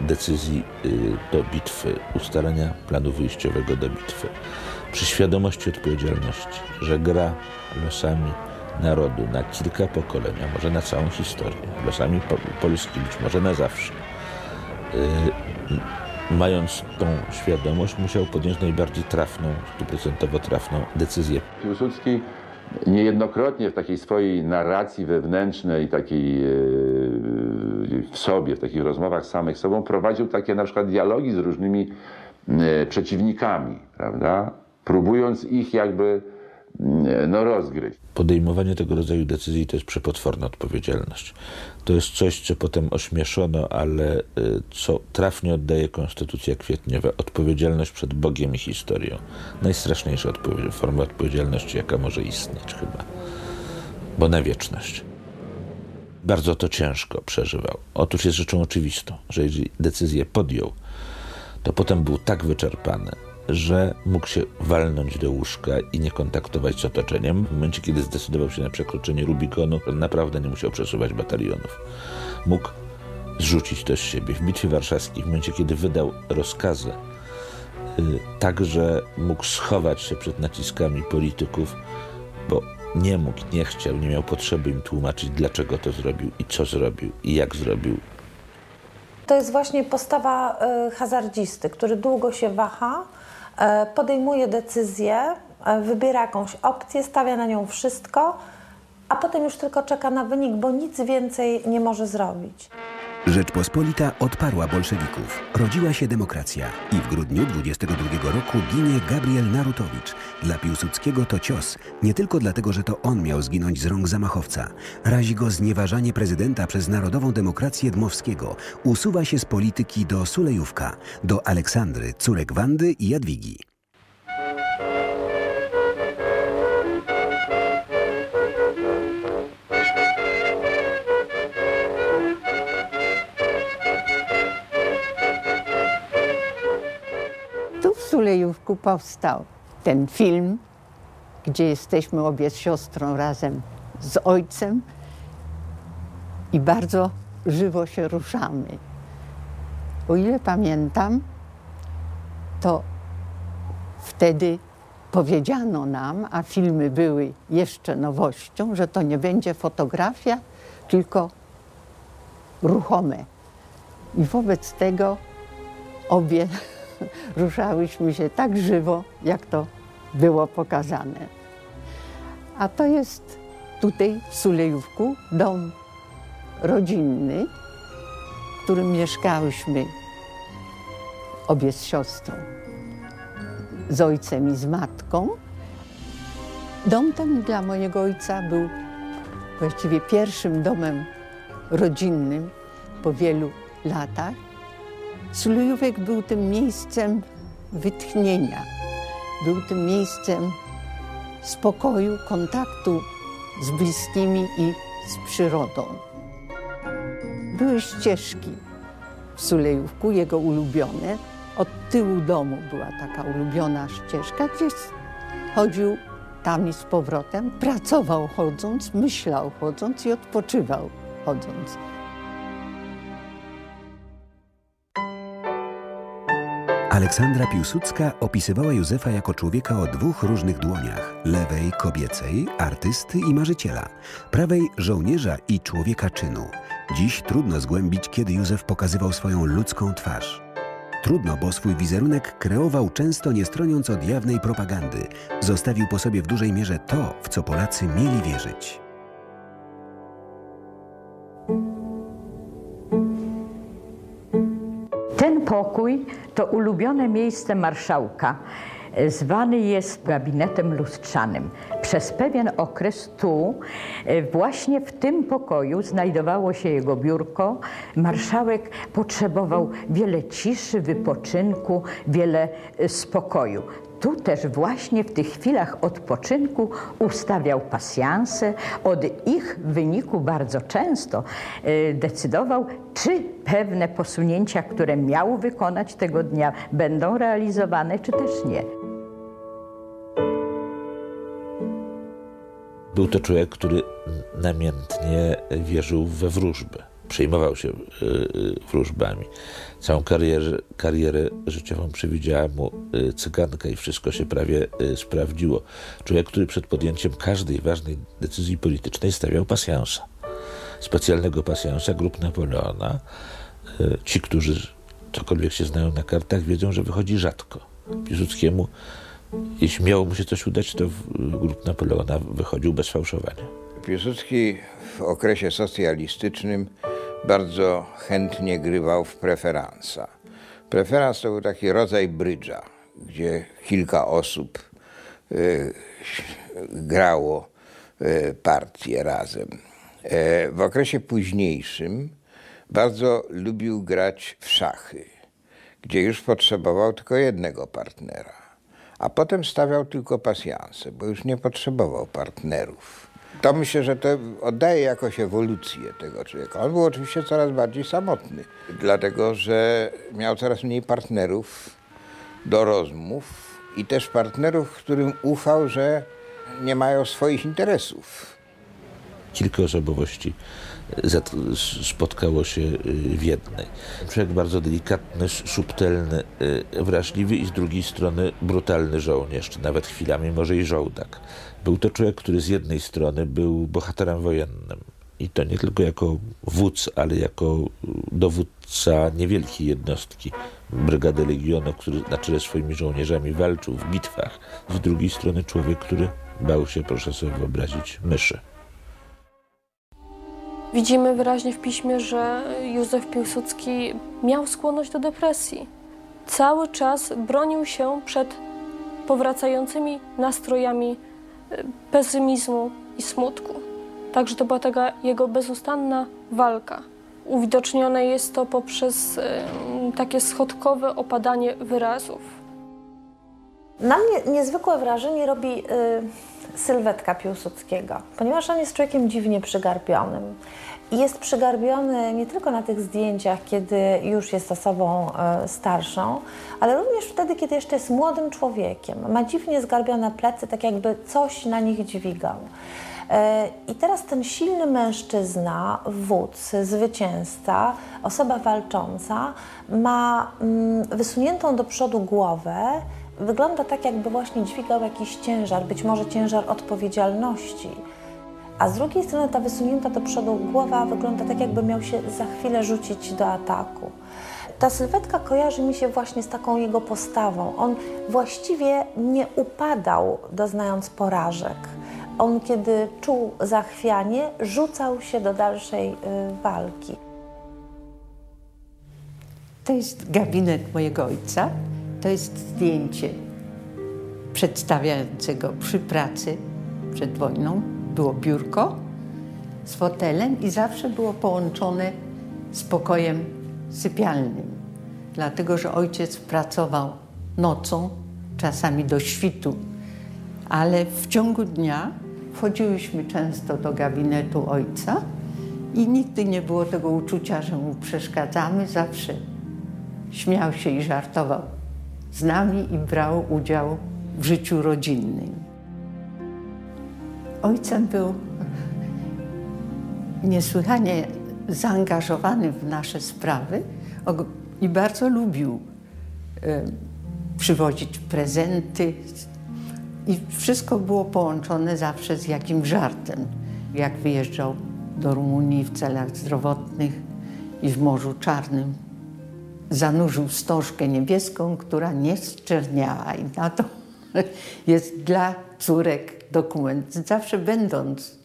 decyzji y, do bitwy, ustalenia planu wyjściowego do bitwy. Przy świadomości odpowiedzialności, że gra losami narodu na kilka pokoleń, a może na całą historię, losami po, Polski być może na zawsze. Y, mając tą świadomość, musiał podjąć najbardziej trafną, stuprocentowo trafną decyzję. Piłsudski niejednokrotnie w takiej swojej narracji wewnętrznej, takiej e, w sobie, w takich rozmowach samych sobą, prowadził takie na przykład dialogi z różnymi e, przeciwnikami, prawda? Próbując ich jakby e, no, rozgryźć. Podejmowanie tego rodzaju decyzji to jest przepotworna odpowiedzialność. To jest coś, co potem ośmieszono, ale y, co trafnie oddaje Konstytucja Kwietniowa. Odpowiedzialność przed Bogiem i historią. Najstraszniejsza forma odpowiedzialności, jaka może istnieć chyba. Bo na wieczność. Bardzo to ciężko przeżywał. Otóż jest rzeczą oczywistą, że jeżeli decyzję podjął, to potem był tak wyczerpany, że mógł się walnąć do łóżka i nie kontaktować z otoczeniem. W momencie, kiedy zdecydował się na przekroczenie Rubikonu, naprawdę nie musiał przesuwać batalionów. Mógł zrzucić to z siebie. W Bitwie Warszawskiej, w momencie, kiedy wydał rozkazy, y, także mógł schować się przed naciskami polityków, bo nie mógł, nie chciał, nie miał potrzeby im tłumaczyć, dlaczego to zrobił i co zrobił i jak zrobił. To jest właśnie postawa y, hazardzisty, który długo się waha, podejmuje decyzję, y, wybiera jakąś opcję, stawia na nią wszystko, a potem już tylko czeka na wynik, bo nic więcej nie może zrobić. Rzeczpospolita odparła bolszewików. Rodziła się demokracja i w grudniu 22 roku ginie Gabriel Narutowicz. Dla Piłsudskiego to cios, nie tylko dlatego, że to on miał zginąć z rąk zamachowca. Razi go znieważanie prezydenta przez Narodową Demokrację Dmowskiego. Usuwa się z polityki do Sulejówka, do Aleksandry, córek Wandy i Jadwigi. Sulejówku powstał ten film, gdzie jesteśmy obie z siostrą razem z ojcem i bardzo żywo się ruszamy. O ile pamiętam, to Wtedy powiedziano nam, a filmy były jeszcze nowością, że to nie będzie fotografia, tylko ruchome. I wobec tego obie ruszałyśmy się tak żywo, jak to było pokazane. A to jest tutaj w Sulejówku dom rodzinny, w którym mieszkałyśmy obie z siostrą, z ojcem i z matką. Dom ten dla mojego ojca był właściwie pierwszym domem rodzinnym po wielu latach. Sulejówek był tym miejscem wytchnienia, był tym miejscem spokoju, kontaktu z bliskimi i z przyrodą. Były ścieżki w Sulejówku, jego ulubione. Od tyłu domu była taka ulubiona ścieżka, gdzie chodził tam i z powrotem, pracował chodząc, myślał chodząc i odpoczywał chodząc. Aleksandra Piłsudska opisywała Józefa jako człowieka o dwóch różnych dłoniach: lewej kobiecej, artysty i marzyciela, prawej żołnierza i człowieka czynu. Dziś trudno zgłębić, kiedy Józef pokazywał swoją ludzką twarz. Trudno, bo swój wizerunek kreował często nie stroniąc od jawnej propagandy. Zostawił po sobie w dużej mierze to, w co Polacy mieli wierzyć. Ten pokój to ulubione miejsce marszałka. Zwany jest gabinetem lustrzanym. Przez pewien okres tu, e, właśnie w tym pokoju, znajdowało się jego biurko. Marszałek potrzebował wiele ciszy, wypoczynku, wiele e, spokoju. Tu też właśnie w tych chwilach odpoczynku ustawiał pasjanse. Od ich wyniku bardzo często e, decydował, czy pewne posunięcia, które miał wykonać tego dnia, będą realizowane, czy też nie. Był to człowiek, który namiętnie wierzył we wróżby. Przejmował się y, y, wróżbami. Całą karierę, karierę życiową przewidziała mu y, cyganka i wszystko się prawie sprawdziło. Człowiek, który przed podjęciem każdej ważnej decyzji politycznej stawiał pasjansa. Specjalnego pasjansa grup Napoleona. Ci, którzy cokolwiek się znają na kartach, wiedzą, że wychodzi rzadko. Piłsudskiemu jeśli miało mu się coś udać, to grup Napoleona wychodził bez fałszowania. Piłsudski w okresie socjalistycznym bardzo chętnie grywał w preferansa. Preferans to był taki rodzaj brydża, gdzie kilka osób y, grało y, partie razem. E, w okresie późniejszym bardzo lubił grać w szachy, gdzie już potrzebował tylko jednego partnera a potem stawiał tylko pasjanse, bo już nie potrzebował partnerów. To myślę, że to oddaje jakoś ewolucję tego człowieka. On był oczywiście coraz bardziej samotny, dlatego że miał coraz mniej partnerów do rozmów i też partnerów, którym ufał, że nie mają swoich interesów. Kilka osobowości spotkało się y, w jednej. Człowiek bardzo delikatny, subtelny, y, wrażliwy i z drugiej strony brutalny żołnierz, czy nawet chwilami może i żołdak. Był to człowiek, który z jednej strony był bohaterem wojennym i to nie tylko jako wódz, ale jako dowódca niewielkiej jednostki, brygady legionu, który na czele swoimi żołnierzami walczył w bitwach. Z drugiej strony człowiek, który bał się, proszę sobie wyobrazić, myszy. Widzimy wyraźnie w piśmie, że Józef Piłsudski miał skłonność do depresji. Cały czas bronił się przed powracającymi nastrojami pesymizmu i smutku. Także to była taka jego bezustanna walka. Uwidocznione jest to poprzez takie schodkowe opadanie wyrazów. Na mnie niezwykłe wrażenie robi y, sylwetka Piłsudskiego, ponieważ on jest człowiekiem dziwnie przygarbionym. Jest przygarbiony nie tylko na tych zdjęciach, kiedy już jest osobą y, starszą, ale również wtedy, kiedy jeszcze jest młodym człowiekiem. Ma dziwnie zgarbione plecy, tak jakby coś na nich dźwigał. I teraz ten silny mężczyzna, wódz, zwycięzca, osoba walcząca ma mm, wysuniętą do przodu głowę, wygląda tak, jakby właśnie dźwigał jakiś ciężar, być może ciężar odpowiedzialności. A z drugiej strony ta wysunięta do przodu głowa wygląda tak, jakby miał się za chwilę rzucić do ataku. Ta sylwetka kojarzy mi się właśnie z taką jego postawą. On właściwie nie upadał, doznając porażek. On, kiedy czuł zachwianie, rzucał się do dalszej y, walki. To jest gabinet mojego ojca. To jest zdjęcie przedstawiającego przy pracy przed wojną. Było biurko z fotelem i zawsze było połączone z pokojem sypialnym. Dlatego, że ojciec pracował nocą, czasami do świtu, ale w ciągu dnia wchodziłyśmy często do gabinetu ojca i nigdy nie było tego uczucia, że mu przeszkadzamy. Zawsze śmiał się i żartował z nami i brał udział w życiu rodzinnym. Ojcem był niesłychanie zaangażowany w nasze sprawy i bardzo lubił e, przywozić prezenty. I wszystko było połączone zawsze z jakimś żartem. Jak wyjeżdżał do Rumunii w celach zdrowotnych i w Morzu Czarnym, zanurzył wstążkę niebieską, która nie zczerniała. I na to jest dla córek dokument. Zawsze będąc,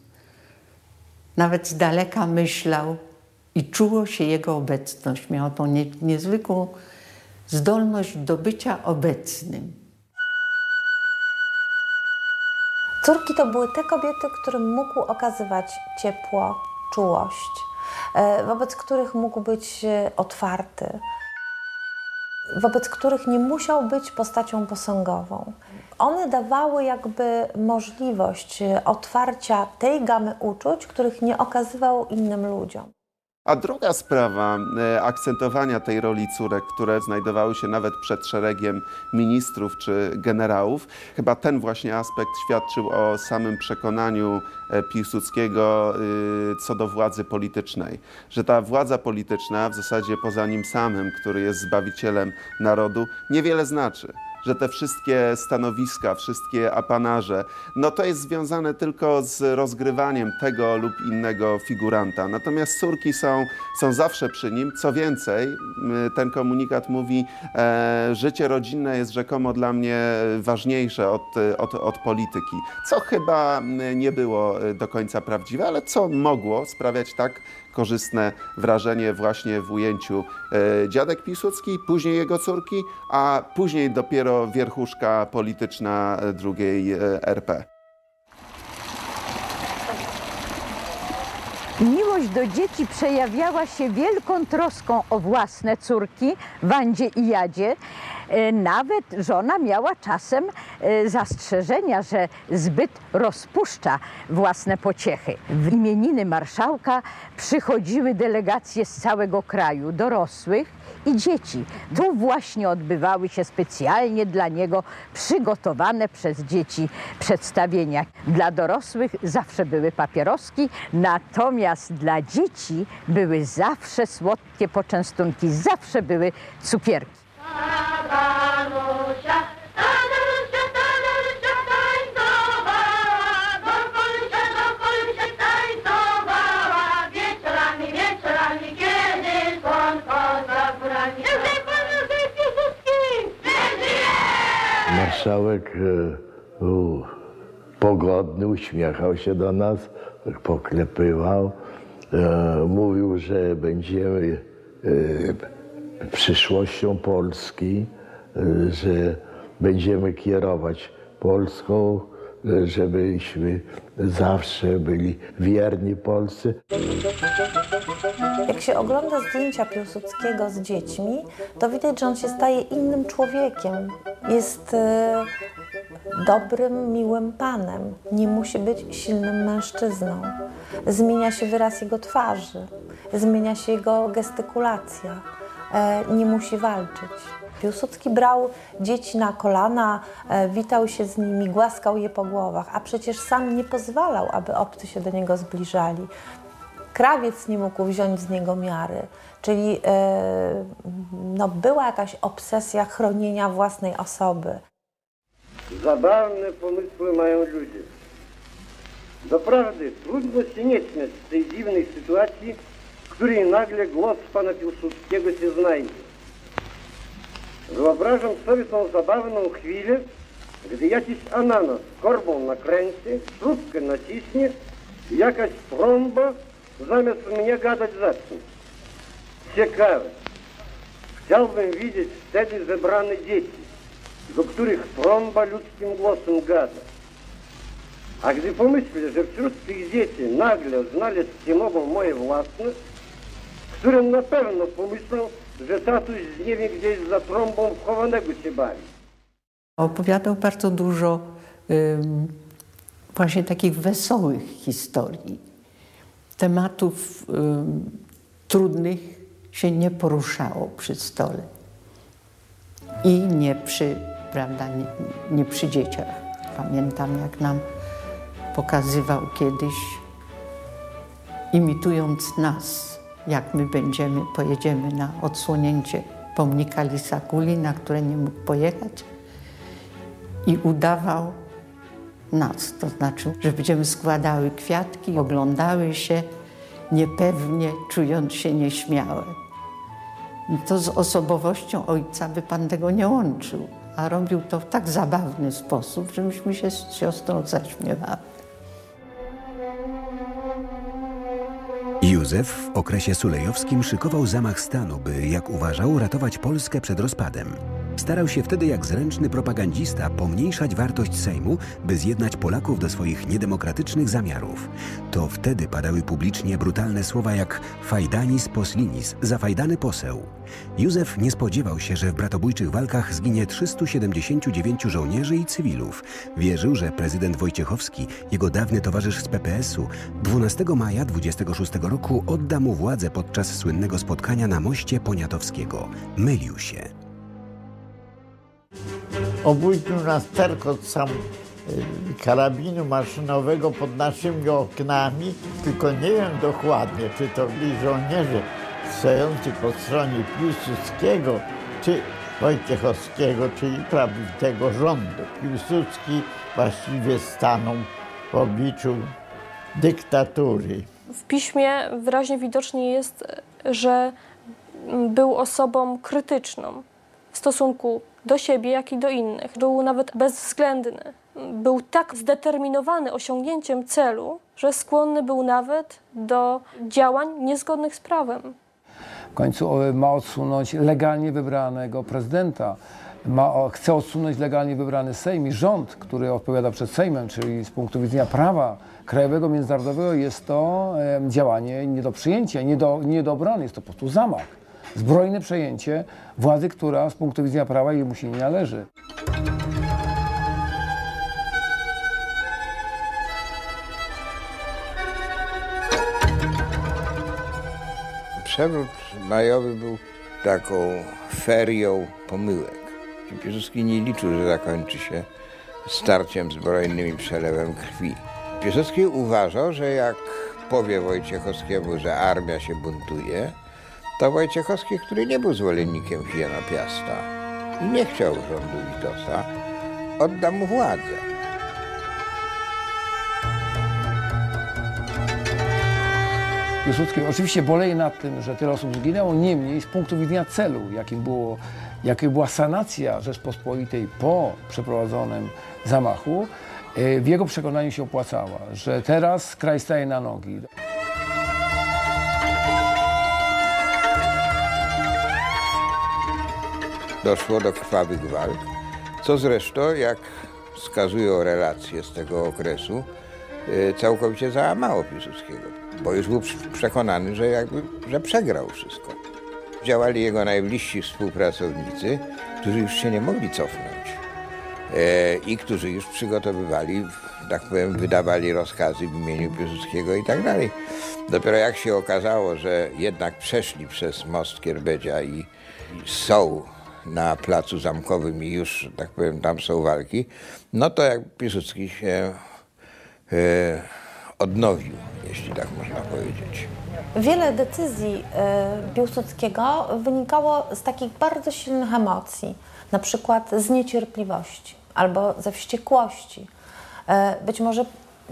nawet z daleka myślał i czuło się jego obecność. Miał tą nie, niezwykłą zdolność do bycia obecnym. Córki to były te kobiety, którym mógł okazywać ciepło, czułość, e, wobec których mógł być e, otwarty, wobec których nie musiał być postacią posągową. One dawały jakby możliwość e, otwarcia tej gamy uczuć, których nie okazywał innym ludziom. A druga sprawa e, akcentowania tej roli córek, które znajdowały się nawet przed szeregiem ministrów czy generałów, chyba ten właśnie aspekt świadczył o samym przekonaniu e, Piłsudskiego e, co do władzy politycznej. Że ta władza polityczna w zasadzie poza nim samym, który jest zbawicielem narodu, niewiele znaczy że te wszystkie stanowiska, wszystkie apanarze, no to jest związane tylko z rozgrywaniem tego lub innego figuranta. Natomiast córki są, są zawsze przy nim. Co więcej, ten komunikat mówi, e, życie rodzinne jest rzekomo dla mnie ważniejsze od, od, od polityki. Co chyba nie było do końca prawdziwe, ale co mogło sprawiać tak korzystne wrażenie właśnie w ujęciu e, dziadek Piłsudski, później jego córki, a później dopiero wierchuszka polityczna drugiej e, RP. Miłość do dzieci przejawiała się wielką troską o własne córki, Wandzie i Jadzie. E, nawet żona miała czasem e, zastrzeżenia, że zbyt rozpuszcza własne pociechy. W imieniny marszałka przychodziły delegacje z całego kraju, dorosłych i dzieci. Tu właśnie odbywały się specjalnie dla niego przygotowane przez dzieci przedstawienia. Dla dorosłych zawsze były papieroski, natomiast dla dzieci były zawsze słodkie poczęstunki, zawsze były cukierki. Marszałek e, był pogodny, uśmiechał się do nas, poklepywał. E, mówił, że będziemy e, przyszłością Polski, że będziemy kierować Polską, żebyśmy zawsze byli wierni Polsce. Jak się ogląda zdjęcia Piłsudskiego z dziećmi, to widać, że on się staje innym człowiekiem. Jest e, dobrym, miłym panem. Nie musi być silnym mężczyzną. Zmienia się wyraz jego twarzy, zmienia się jego gestykulacja. E, nie musi walczyć. Piłsudski brał dzieci na kolana, e, witał się z nimi, głaskał je po głowach, a przecież sam nie pozwalał, aby obcy się do niego zbliżali. Krawiec nie mógł wziąć z niego miary, czyli e, no, była jakaś obsesja chronienia własnej osoby. Zabawne pomysły mają ludzie. Doprawdy trudno się nie śmiać z tej dziwnej sytuacji, w której nagle głos pana Piłsudskiego się znajdzie. Wyobrażam sobie tą zabawną chwilę, gdy jakiś ananas korbą nakręci, śrubkę naciśnie i jakaś trąba zamiast mnie gadać zacznie. Ciekawe. Chciałbym widzieć wtedy zebrane dzieci, do których trąba ludzkim głosem gada. A gdy pomyślę, że wśród tych dzieci nagle znaleźć się mogą moje własne, którym na pewno pomyślą, że tatuś z nimi gdzieś za trąbą chowanego się bawi. Opowiadał bardzo dużo właśnie takich wesołych historii. Tematów trudnych się nie poruszało przy stole. I nie przy, prawda, nie, nie przy dzieciach. Pamiętam, jak nam pokazywał kiedyś, imitując nas, jak my będziemy, pojedziemy na odsłonięcie pomnika Lisakuli, na które nie mógł pojechać i udawał nas, to znaczy, że będziemy składały kwiatki, oglądały się niepewnie, czując się nieśmiałe. To z osobowością ojca by pan tego nie łączył, a robił to w tak zabawny sposób, że myśmy się z siostrą zaśmiewały. Józef w okresie sulejowskim szykował zamach stanu, by, jak uważał, ratować Polskę przed rozpadem. Starał się wtedy jak zręczny propagandista pomniejszać wartość Sejmu, by zjednać Polaków do swoich niedemokratycznych zamiarów. To wtedy padały publicznie brutalne słowa jak fajdanis poslinis, zafajdany poseł. Józef nie spodziewał się, że w bratobójczych walkach zginie 379 żołnierzy i cywilów. Wierzył, że prezydent Wojciechowski, jego dawny towarzysz z PPS-u, 12 maja 26 roku odda mu władzę podczas słynnego spotkania na moście Poniatowskiego. Mylił się. Obudził nas terkot sam y, karabinu maszynowego pod naszymi oknami, tylko nie wiem dokładnie, czy to byli żołnierze stojący po stronie Piłsudskiego, czy Wojciechowskiego, czyli prawdziwego rządu. Piłsudski właściwie stanął w obliczu dyktatury. W piśmie wyraźnie widocznie jest, że był osobą krytyczną w stosunku do siebie, jak i do innych. Był nawet bezwzględny. Był tak zdeterminowany osiągnięciem celu, że skłonny był nawet do działań niezgodnych z prawem. W końcu ma odsunąć legalnie wybranego prezydenta. Ma, chce odsunąć legalnie wybrany Sejm i rząd, który odpowiada przed Sejmem, czyli z punktu widzenia prawa krajowego, międzynarodowego jest to e, działanie nie do przyjęcia, nie do, nie do obrony, jest to po prostu zamach. Zbrojne przejęcie władzy, która z punktu widzenia prawa jej mu się nie należy. Przewrót majowy był taką ferią pomyłek. Piłsudski nie liczył, że zakończy się starciem zbrojnym i przelewem krwi. Piłsudski uważał, że jak powie Wojciechowskiemu, że armia się buntuje, to Wojciechowski, który nie był zwolennikiem Hiena Piasta i nie chciał rządu Witosa, odda mu władzę. Piłsudski oczywiście boleje nad tym, że tyle osób zginęło, niemniej z punktu widzenia celu, jakim, było, jakim była sanacja Rzeczpospolitej po przeprowadzonym zamachu, w jego przekonaniu się opłacała, że teraz kraj staje na nogi. Doszło do krwawych walk, co zresztą, jak wskazują relacje z tego okresu, całkowicie załamało Piłsudskiego, bo już był przekonany, że jakby, że przegrał wszystko. Działali jego najbliżsi współpracownicy, którzy już się nie mogli cofnąć e, i którzy już przygotowywali, tak powiem, wydawali rozkazy w imieniu Piłsudskiego i tak dalej. Dopiero jak się okazało, że jednak przeszli przez most Kierbedzia i są na placu zamkowym i już, tak powiem, tam są walki, no to jak Piłsudski się e, odnowił, jeśli tak można powiedzieć. Wiele decyzji y, Piłsudskiego wynikało z takich bardzo silnych emocji, na przykład z niecierpliwości. albo ze wściekłości. E, Być może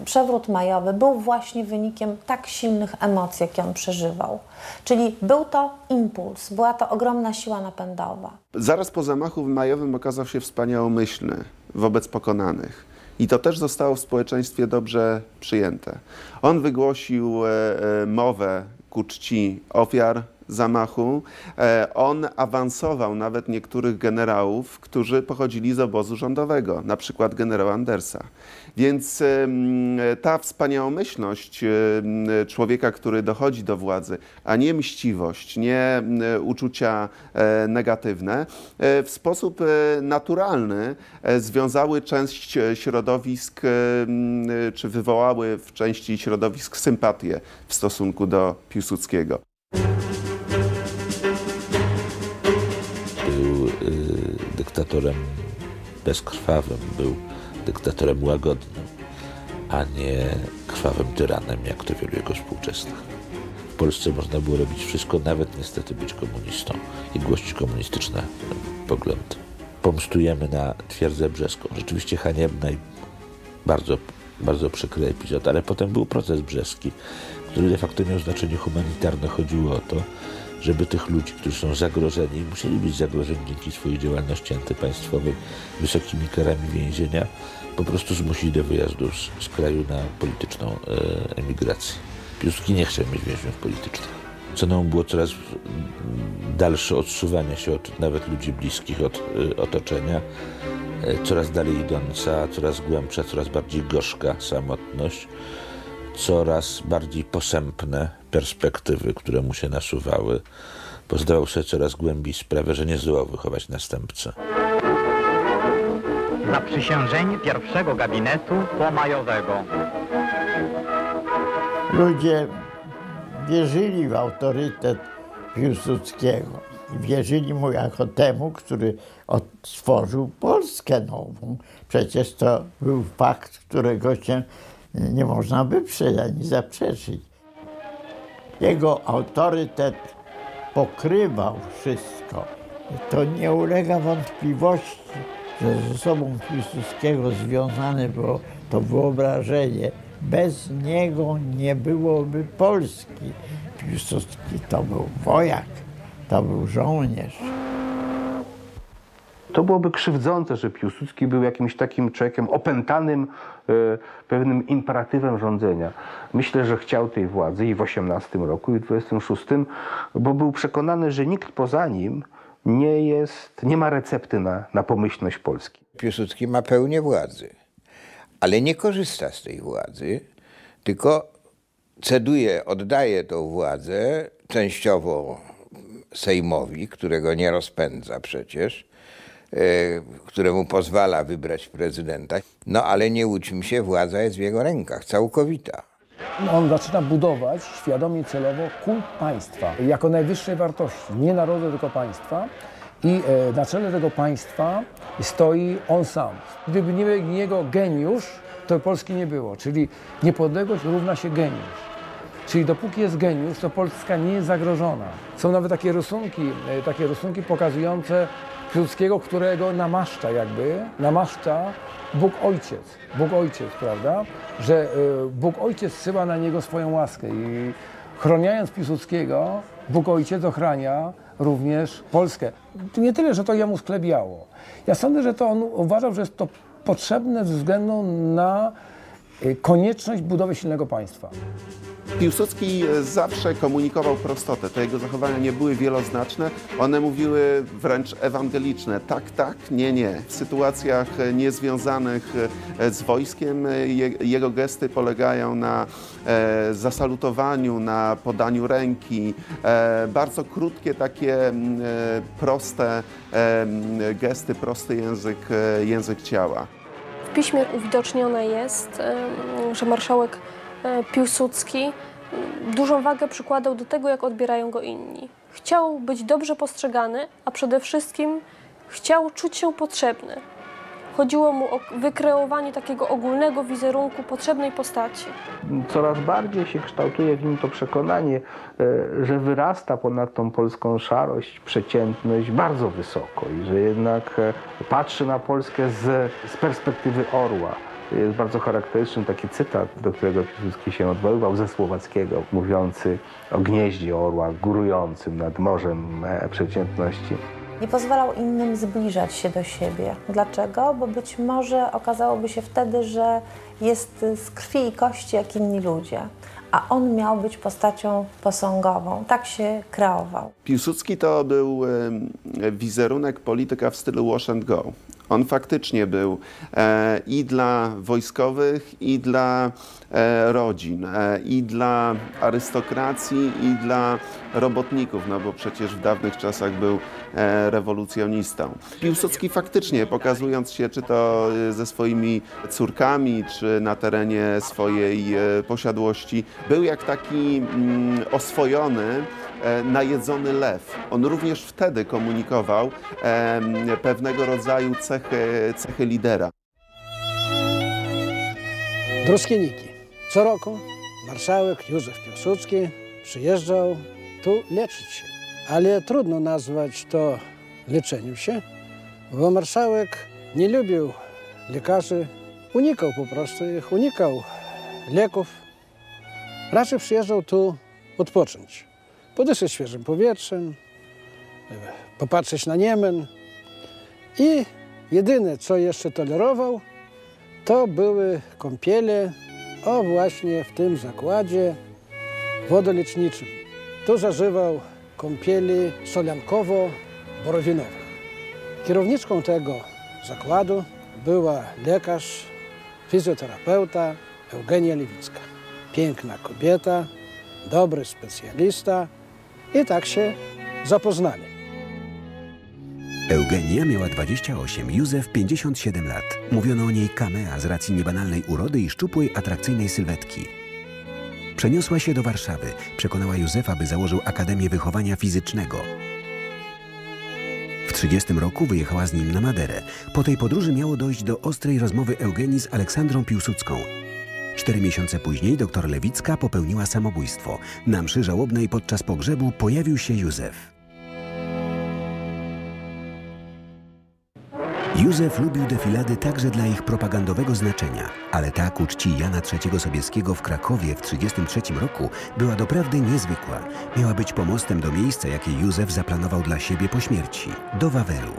przewrót majowy był właśnie wynikiem tak silnych emocji, jakie on przeżywał. Czyli był to impuls, była to ogromna siła napędowa. Zaraz po zamachu majowym okazał się wspaniałomyślny wobec pokonanych. I to też zostało w społeczeństwie dobrze przyjęte. On wygłosił e, e, mowę ku czci ofiar zamachu. E, on awansował nawet niektórych generałów, którzy pochodzili z obozu rządowego, na przykład generała Andersa. Więc ta wspaniałomyślność człowieka, który dochodzi do władzy, a nie mściwość, nie uczucia e, negatywne, e, w sposób naturalny związały część środowisk, czy wywołały w części środowisk sympatię w stosunku do Piłsudskiego. Dyktatorem bezkrwawym, był dyktatorem łagodnym, a nie krwawym tyranem, jak to wielu jego współczesnych. W Polsce można było robić wszystko, nawet niestety być komunistą i głosić komunistyczne poglądy. Pomstujemy na twierdzę brzeską. Rzeczywiście haniebna i bardzo, bardzo przykry epizod, ale potem był proces brzeski, który de facto miał znaczenie humanitarne. Chodziło o to, żeby tych ludzi, którzy są zagrożeni, musieli być zagrożeni dzięki swojej działalności antypaństwowej wysokimi karami więzienia, po prostu zmusić do wyjazdu z, z kraju na polityczną e, emigrację. Piłsudski nie chciał mieć więźniów politycznych. Ceną było coraz dalsze odsuwanie się od nawet ludzi bliskich od e, otoczenia, e, coraz dalej idąca, coraz głębsza, coraz bardziej gorzka samotność, coraz bardziej posępne perspektywy, które mu się nasuwały, bo zdawał sobie coraz głębiej sprawę, że nie zdołał wychować następcę. Zaprzysiężenie pierwszego gabinetu pomajowego. Ludzie wierzyli w autorytet Piłsudskiego. I wierzyli mu jako temu, który stworzył Polskę nową. Przecież to był fakt, którego się nie można wyprzeć ani zaprzeczyć. Jego autorytet pokrywał wszystko. To nie ulega wątpliwości, że z osobą Piłsudskiego związane było to wyobrażenie. Bez niego nie byłoby Polski. Piłsudski to był wojak, to był żołnierz. To byłoby krzywdzące, że Piłsudski był jakimś takim człowiekiem opętanym e, pewnym imperatywem rządzenia. Myślę, że chciał tej władzy i w 18 roku, i w 26, bo był przekonany, że nikt poza nim nie jest, nie ma recepty na, na pomyślność Polski. Piłsudski ma pełnię władzy, ale nie korzysta z tej władzy, tylko ceduje, oddaje tą władzę częściowo Sejmowi, którego nie rozpędza przecież, któremu pozwala wybrać prezydenta. No ale nie łudźmy się, władza jest w jego rękach, całkowita. On zaczyna budować świadomie, celowo kult państwa jako najwyższej wartości, nie narodu, tylko państwa. I e, na czele tego państwa stoi on sam. Gdyby nie jego geniusz, to Polski nie było. Czyli niepodległość równa się geniusz. Czyli dopóki jest geniusz, to Polska nie jest zagrożona. Są nawet takie rysunki, e, takie rysunki pokazujące Piłsudskiego, którego namaszcza jakby, namaszcza Bóg Ojciec. Bóg Ojciec, prawda? Że e, Bóg Ojciec zsyła na niego swoją łaskę i chroniąc Piłsudskiego, Bóg Ojciec ochrania również Polskę. Nie tyle, że to jemu sklebiało. Ja sądzę, że to on uważał, że jest to potrzebne ze względu na e, konieczność budowy silnego państwa. Piłsudski zawsze komunikował prostotę. Te jego zachowania nie były wieloznaczne, one mówiły wręcz ewangeliczne. Tak, tak, nie, nie. W sytuacjach niezwiązanych z wojskiem je, jego gesty polegają na e, zasalutowaniu, na podaniu ręki. E, bardzo krótkie, takie e, proste e, gesty, prosty język, e, język ciała. W piśmie uwidocznione jest, że marszałek e, Piłsudski em, dużą wagę przykładał do tego, jak odbierają go inni. Chciał być dobrze postrzegany, a przede wszystkim chciał czuć się potrzebny. Chodziło mu o wykreowanie takiego ogólnego wizerunku potrzebnej postaci. Coraz bardziej się kształtuje w nim to przekonanie, e, że wyrasta ponad tą polską szarość, przeciętność bardzo wysoko i że jednak e, patrzy na Polskę z, z perspektywy orła. Jest bardzo charakterystyczny taki cytat, do którego Piłsudski się odwoływał ze słowackiego, mówiący o gnieździe orła górującym nad morzem e, przeciętności. Nie pozwalał innym zbliżać się do siebie. Dlaczego? Bo być może okazałoby się wtedy, że jest z krwi i kości jak inni ludzie, a on miał być postacią posągową. Tak się kreował. Piłsudski to był wizerunek polityka w stylu wash and go. On faktycznie był e, i dla wojskowych, i dla e, rodzin, e, i dla arystokracji, i dla robotników, no bo przecież w dawnych czasach był rewolucjonistą. Piłsudski faktycznie, pokazując się czy to ze swoimi córkami, czy na terenie swojej posiadłości, był jak taki mm, oswojony, najedzony lew. On również wtedy komunikował e, pewnego rodzaju cechy, cechy lidera. Druskieniki. Co roku marszałek Józef Piłsudski przyjeżdżał tu leczyć się. Ale trudno nazwać to leczeniem się, bo marszałek nie lubił lekarzy, unikał po prostu ich, unikał leków. Raczej przyjeżdżał tu odpocząć, podyszyć świeżym powietrzem, popatrzeć na Niemen i jedyne, co jeszcze tolerował, to były kąpiele, o właśnie w tym zakładzie wodoleczniczym. Tu zażywał kąpieli soliankowo-borowinowych. Kierowniczką tego zakładu była lekarz, fizjoterapeuta Eugenia Lewicka. Piękna kobieta, dobry specjalista i tak się zapoznali. Eugenia miała 28, Józef 57 lat. Mówiono o niej kamea z racji niebanalnej urody i szczupłej, atrakcyjnej sylwetki. Przeniosła się do Warszawy. Przekonała Józefa, by założył Akademię Wychowania Fizycznego. W 30 roku wyjechała z nim na Maderę. Po tej podróży miało dojść do ostrej rozmowy Eugenii z Aleksandrą Piłsudską. Cztery miesiące później doktor Lewicka popełniła samobójstwo. Na mszy żałobnej podczas pogrzebu pojawił się Józef. Józef lubił defilady także dla ich propagandowego znaczenia, ale ta ku czci Jana III Sobieskiego w Krakowie w 1933 roku była doprawdy niezwykła. Miała być pomostem do miejsca, jakie Józef zaplanował dla siebie po śmierci do Wawelu.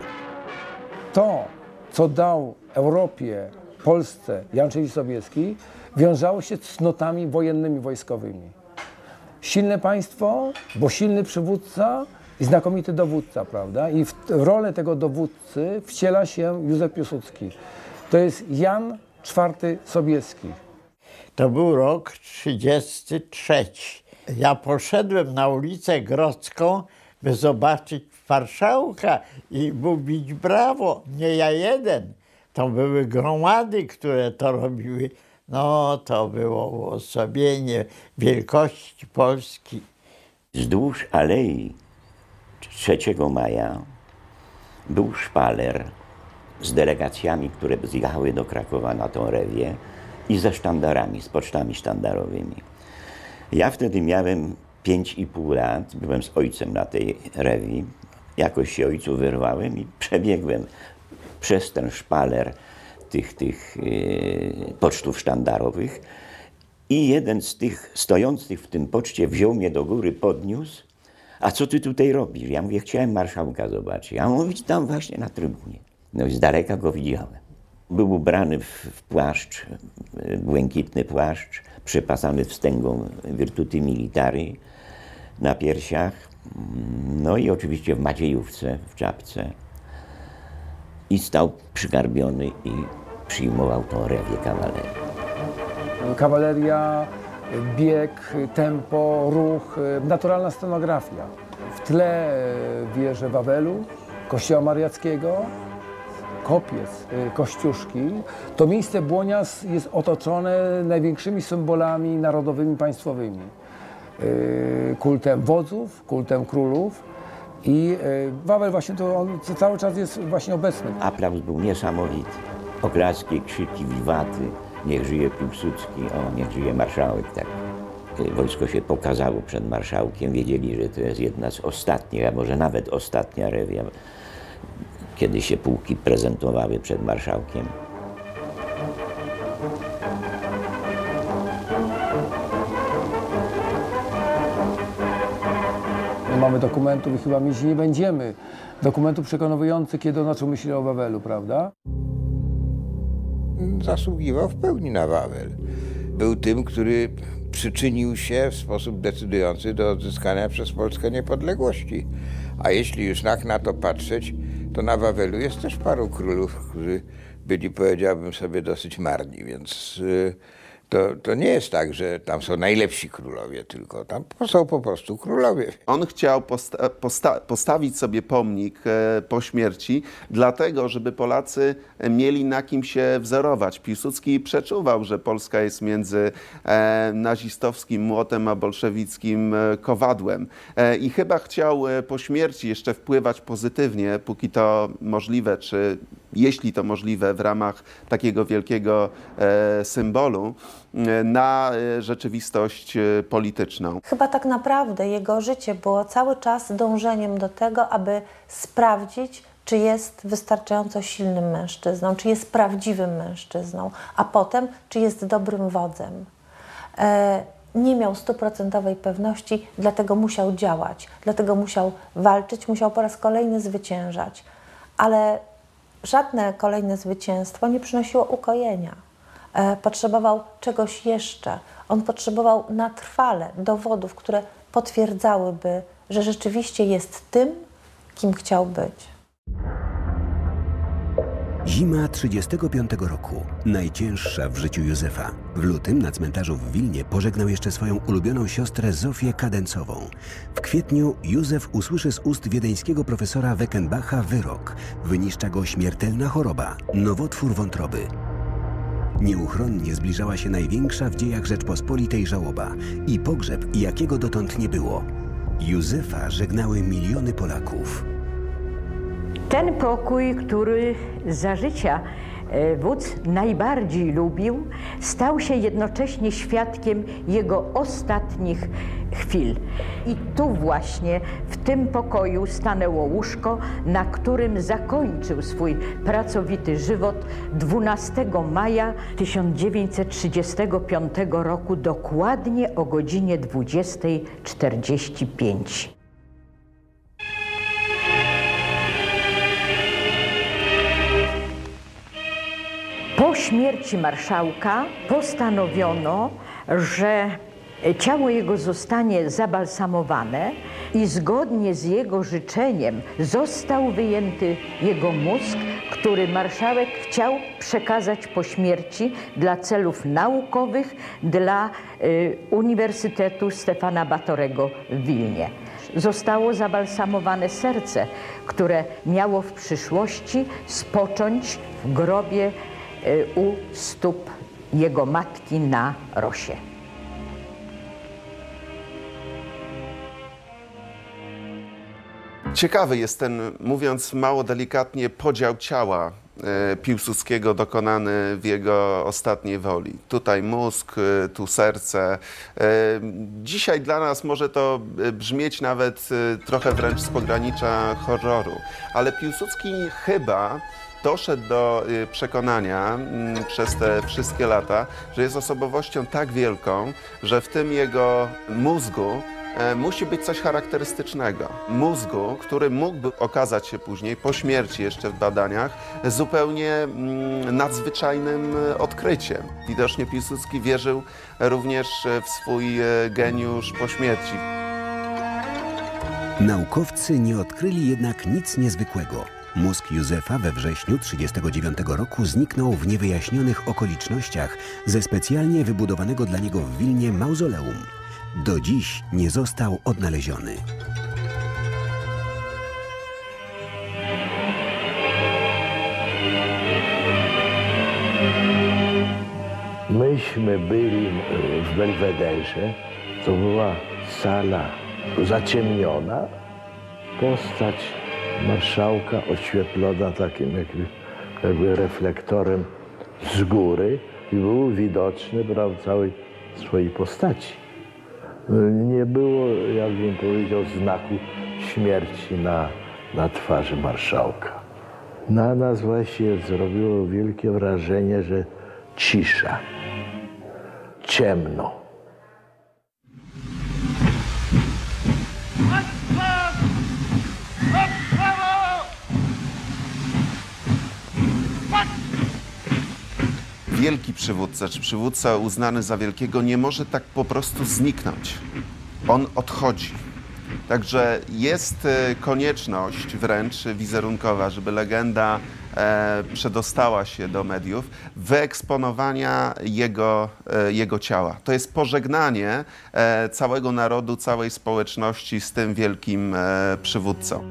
To, co dał Europie, Polsce Jan III Sobieski, wiązało się z cnotami wojennymi, wojskowymi. Silne państwo, bo silny przywódca i znakomity dowódca, prawda? I w rolę tego dowódcy wciela się Józef Piłsudski. To jest Jan IV Sobieski. To był rok 33. Ja poszedłem na ulicę Grodzką, by zobaczyć marszałka i mówić brawo, nie ja jeden. To były gromady, które to robiły. No, to było uosobienie wielkości Polski. Wzdłuż alei 3 maja był szpaler z delegacjami, które zjechały do Krakowa na tą rewię i ze sztandarami, z pocztami sztandarowymi. Ja wtedy miałem 5,5 lat, byłem z ojcem na tej rewi. Jakoś się ojcu wyrwałem i przebiegłem przez ten szpaler tych, tych yy, pocztów sztandarowych i jeden z tych stojących w tym poczcie wziął mnie do góry, podniósł a co ty tutaj robisz? Ja mówię, chciałem marszałka zobaczyć. A on mówi, tam właśnie na trybunie. No i z daleka go widziałem. Był ubrany w, w płaszcz, błękitny płaszcz, przypasany wstęgą Virtuti Militari na piersiach. No i oczywiście w maciejówce, w czapce. I stał przygarbiony i przyjmował tą rewię kawalerii. Kawaleria bieg, tempo, ruch, naturalna scenografia. W tle wieże Wawelu, kościoła mariackiego, kopiec, kościuszki. To miejsce Błonias jest otoczone największymi symbolami narodowymi, państwowymi. Kultem wodzów, kultem królów i Wawel właśnie to on cały czas jest właśnie obecny. Aplauz był niesamowity. Oklaski, krzyki, wiwaty, niech żyje Piłsudski, o, niech żyje marszałek, tak. Y, Wojsko się pokazało przed marszałkiem, wiedzieli, że to jest jedna z ostatnich, a może nawet ostatnia rewia, kiedy się pułki prezentowały przed marszałkiem. Mamy dokumentów i chyba mieć nie będziemy. Dokumentów przekonujących, kiedy on zaczął myśleć o Wawelu, prawda? Zasługiwał w pełni na Wawel. Był tym, który przyczynił się w sposób decydujący do odzyskania przez Polskę niepodległości. A jeśli już tak na to patrzeć, to na Wawelu jest też paru królów, którzy byli, powiedziałbym sobie, dosyć marni, więc y, to, to nie jest tak, że tam są najlepsi królowie, tylko tam są po prostu królowie. On chciał posta posta postawić sobie pomnik e, po śmierci, dlatego, żeby Polacy mieli na kim się wzorować. Piłsudski przeczuwał, że Polska jest między e, nazistowskim młotem a bolszewickim e, kowadłem. E, I chyba chciał e, po śmierci jeszcze wpływać pozytywnie, póki to możliwe, czy jeśli to możliwe, w ramach takiego wielkiego e, symbolu, na e, rzeczywistość e, polityczną. Chyba tak naprawdę jego życie było cały czas dążeniem do tego, aby sprawdzić, czy jest wystarczająco silnym mężczyzną, czy jest prawdziwym mężczyzną, a potem, czy jest dobrym wodzem. E, nie miał stuprocentowej pewności, dlatego musiał działać, dlatego musiał walczyć, musiał po raz kolejny zwyciężać. Ale żadne kolejne zwycięstwo nie przynosiło ukojenia. E, potrzebował czegoś jeszcze. On potrzebował na trwale dowodów, które potwierdzałyby, że rzeczywiście jest tym, kim chciał być. Zima 35 roku, najcięższa w życiu Józefa. W lutym na cmentarzu w Wilnie pożegnał jeszcze swoją ulubioną siostrę Zofię Kadencową. W kwietniu Józef usłyszy z ust wiedeńskiego profesora Weckenbacha wyrok. Wyniszcza go śmiertelna choroba, nowotwór wątroby. Nieuchronnie zbliżała się największa w dziejach Rzeczpospolitej żałoba i pogrzeb, jakiego dotąd nie było. Józefa żegnały miliony Polaków. Ten pokój, który za życia wódz najbardziej lubił, stał się jednocześnie świadkiem jego ostatnich chwil. I tu właśnie, w tym pokoju stanęło łóżko, na którym zakończył swój pracowity żywot 12 maja 1935 roku, dokładnie o godzinie 20.45. śmierci marszałka postanowiono, że ciało jego zostanie zabalsamowane i zgodnie z jego życzeniem został wyjęty jego mózg, który marszałek chciał przekazać po śmierci dla celów naukowych dla y, Uniwersytetu Stefana Batorego w Wilnie. Zostało zabalsamowane serce, które miało w przyszłości spocząć w grobie u stóp jego matki na Rosie. Ciekawy jest ten, mówiąc mało delikatnie, podział ciała e, Piłsudskiego dokonany w jego ostatniej woli. Tutaj mózg, e, tu serce. Dzisiaj dla nas może to brzmieć nawet trochę wręcz z pogranicza horroru, ale Piłsudski chyba doszedł do e, przekonania mm, przez te wszystkie lata, że jest osobowością tak wielką, że w tym jego mózgu e, musi być coś charakterystycznego. Mózgu, który mógłby okazać się później, po śmierci jeszcze w badaniach, zupełnie mm, nadzwyczajnym e, odkryciem. Widocznie Piłsudski wierzył również e, w swój geniusz po śmierci. Naukowcy nie odkryli jednak nic niezwykłego. Mózg Józefa we wrześniu 1939 roku zniknął w niewyjaśnionych okolicznościach ze specjalnie wybudowanego dla niego w Wilnie mauzoleum. Do dziś nie został odnaleziony. Myśmy byli w Belwederze. To była sala zaciemniona. Postać marszałka oświetlona takim jakby jakby reflektorem z góry i był widoczny prawda, w całej swojej postaci. Nie było, jakbym powiedział, znaku śmierci na, na twarzy marszałka. Na nas właśnie zrobiło wielkie wrażenie, że cisza, ciemno. Wielki przywódca, czy przywódca uznany za wielkiego, nie może tak po prostu zniknąć. On odchodzi. Także jest e, konieczność wręcz wizerunkowa, żeby legenda e, przedostała się do mediów, wyeksponowania jego, e, jego ciała. To jest pożegnanie całego narodu, całej społeczności z tym wielkim przywódcą.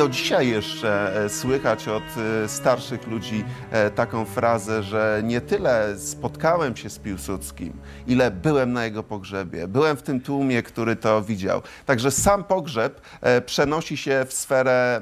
Do dzisiaj jeszcze e, słychać od e, starszych ludzi e, taką frazę, że nie tyle spotkałem się z Piłsudskim, ile byłem na jego pogrzebie. Byłem w tym tłumie, który to widział. Także sam pogrzeb przenosi się w sferę,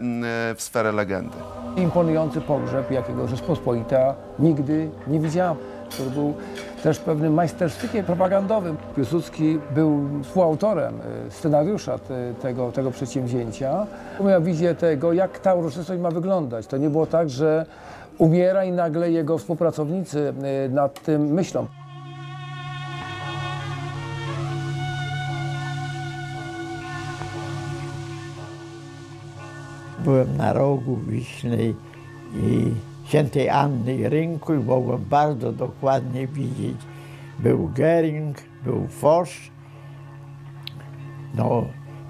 w sferę legendy. Imponujący pogrzeb, jakiego Rzeczpospolita nigdy nie widziała, który był też pewnym majstersztykiem propagandowym. Piłsudski był współautorem y, scenariusza te, tego, tego przedsięwzięcia. Miał wizję tego, jak ta uroczystość ma wyglądać. To nie było tak, że umiera i nagle jego współpracownicy y, nad tym myślą. Byłem na rogu Wiśnej i Świętej Anny i rynku i mogłem bardzo dokładnie widzieć. Był Gering, był Foch, no,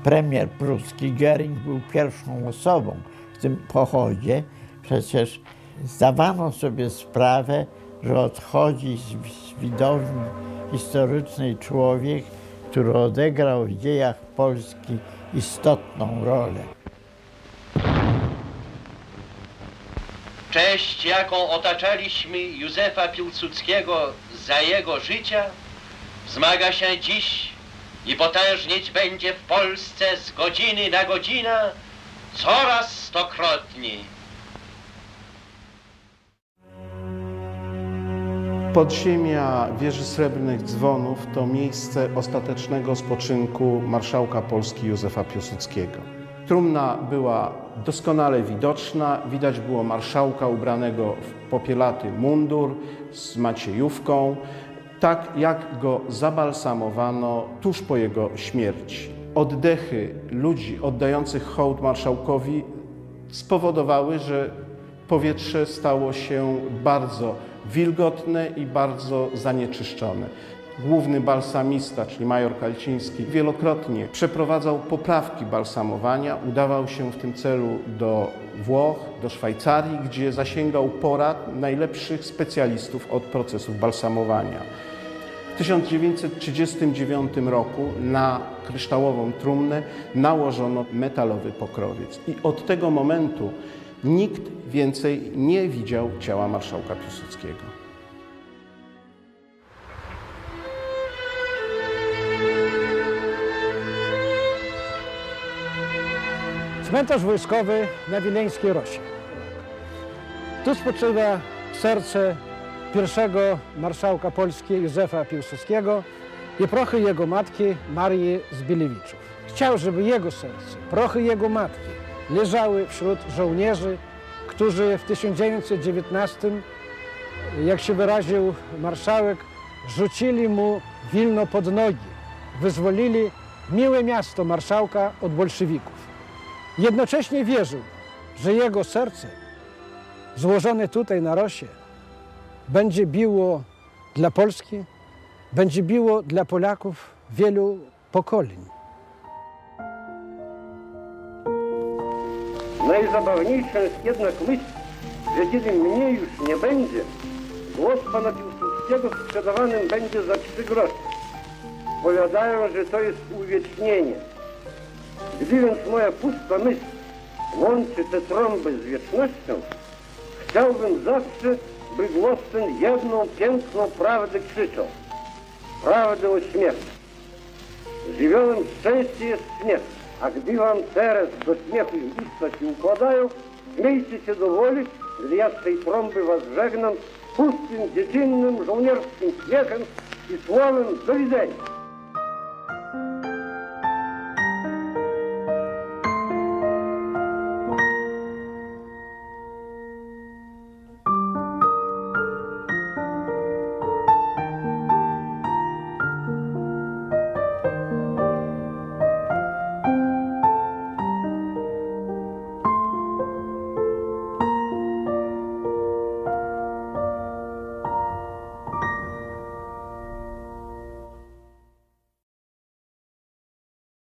premier pruski Gering był pierwszą osobą w tym pochodzie. Przecież zdawano sobie sprawę, że odchodzi z, z widowni historycznej człowiek, który odegrał w dziejach Polski istotną rolę. Cześć, jaką otaczaliśmy Józefa Piłsudskiego za jego życia, wzmaga się dziś i potężnieć będzie w Polsce z godziny na godzinę coraz stokrotniej. Podziemia wieży srebrnych dzwonów to miejsce ostatecznego spoczynku marszałka Polski Józefa Piłsudskiego. Trumna była doskonale widoczna, widać było marszałka ubranego w popielaty mundur z maciejówką, tak jak go zabalsamowano tuż po jego śmierci. Oddechy ludzi oddających hołd marszałkowi spowodowały, że powietrze stało się bardzo wilgotne i bardzo zanieczyszczone. Główny balsamista, czyli major Kalciński, wielokrotnie przeprowadzał poprawki balsamowania, udawał się w tym celu do Włoch, do Szwajcarii, gdzie zasięgał porad najlepszych specjalistów od procesów balsamowania. W 1939 roku na kryształową trumnę nałożono metalowy pokrowiec i od tego momentu nikt więcej nie widział ciała marszałka Piłsudskiego. Cmentarz wojskowy na Wileńskiej Rosie. Tu spoczywa serce pierwszego marszałka Polski Józefa Piłsudskiego i prochy jego matki Marii Zbielewiczów. Chciał, żeby jego serce, prochy jego matki leżały wśród żołnierzy, którzy w 1919, jak się wyraził marszałek, rzucili mu Wilno pod nogi, wyzwolili miłe miasto marszałka od bolszewików. Jednocześnie wierzył, że jego serce, złożone tutaj na Rosie, będzie biło dla Polski, będzie biło dla Polaków wielu pokoleń. Najzabawniejsza jest jednak myśl, że kiedy mnie już nie będzie, głos pana Piłsudskiego sprzedawanym będzie za trzy grosze. Powiadają, że to jest uwiecznienie. Trąby z wiecznością, chciałbym zawsze, by głos ten jedną piękną prawdę krzyczał. Prawdę o śmierci. Żywiołem szczęście jest śmiech, a gdy wam teraz do śmiechu i usta się układają, śmiejcie się do woli, gdy ja z tej trąby was żegnam pustym, dziecinnym, żołnierskim śmiechem i słowem do widzenia.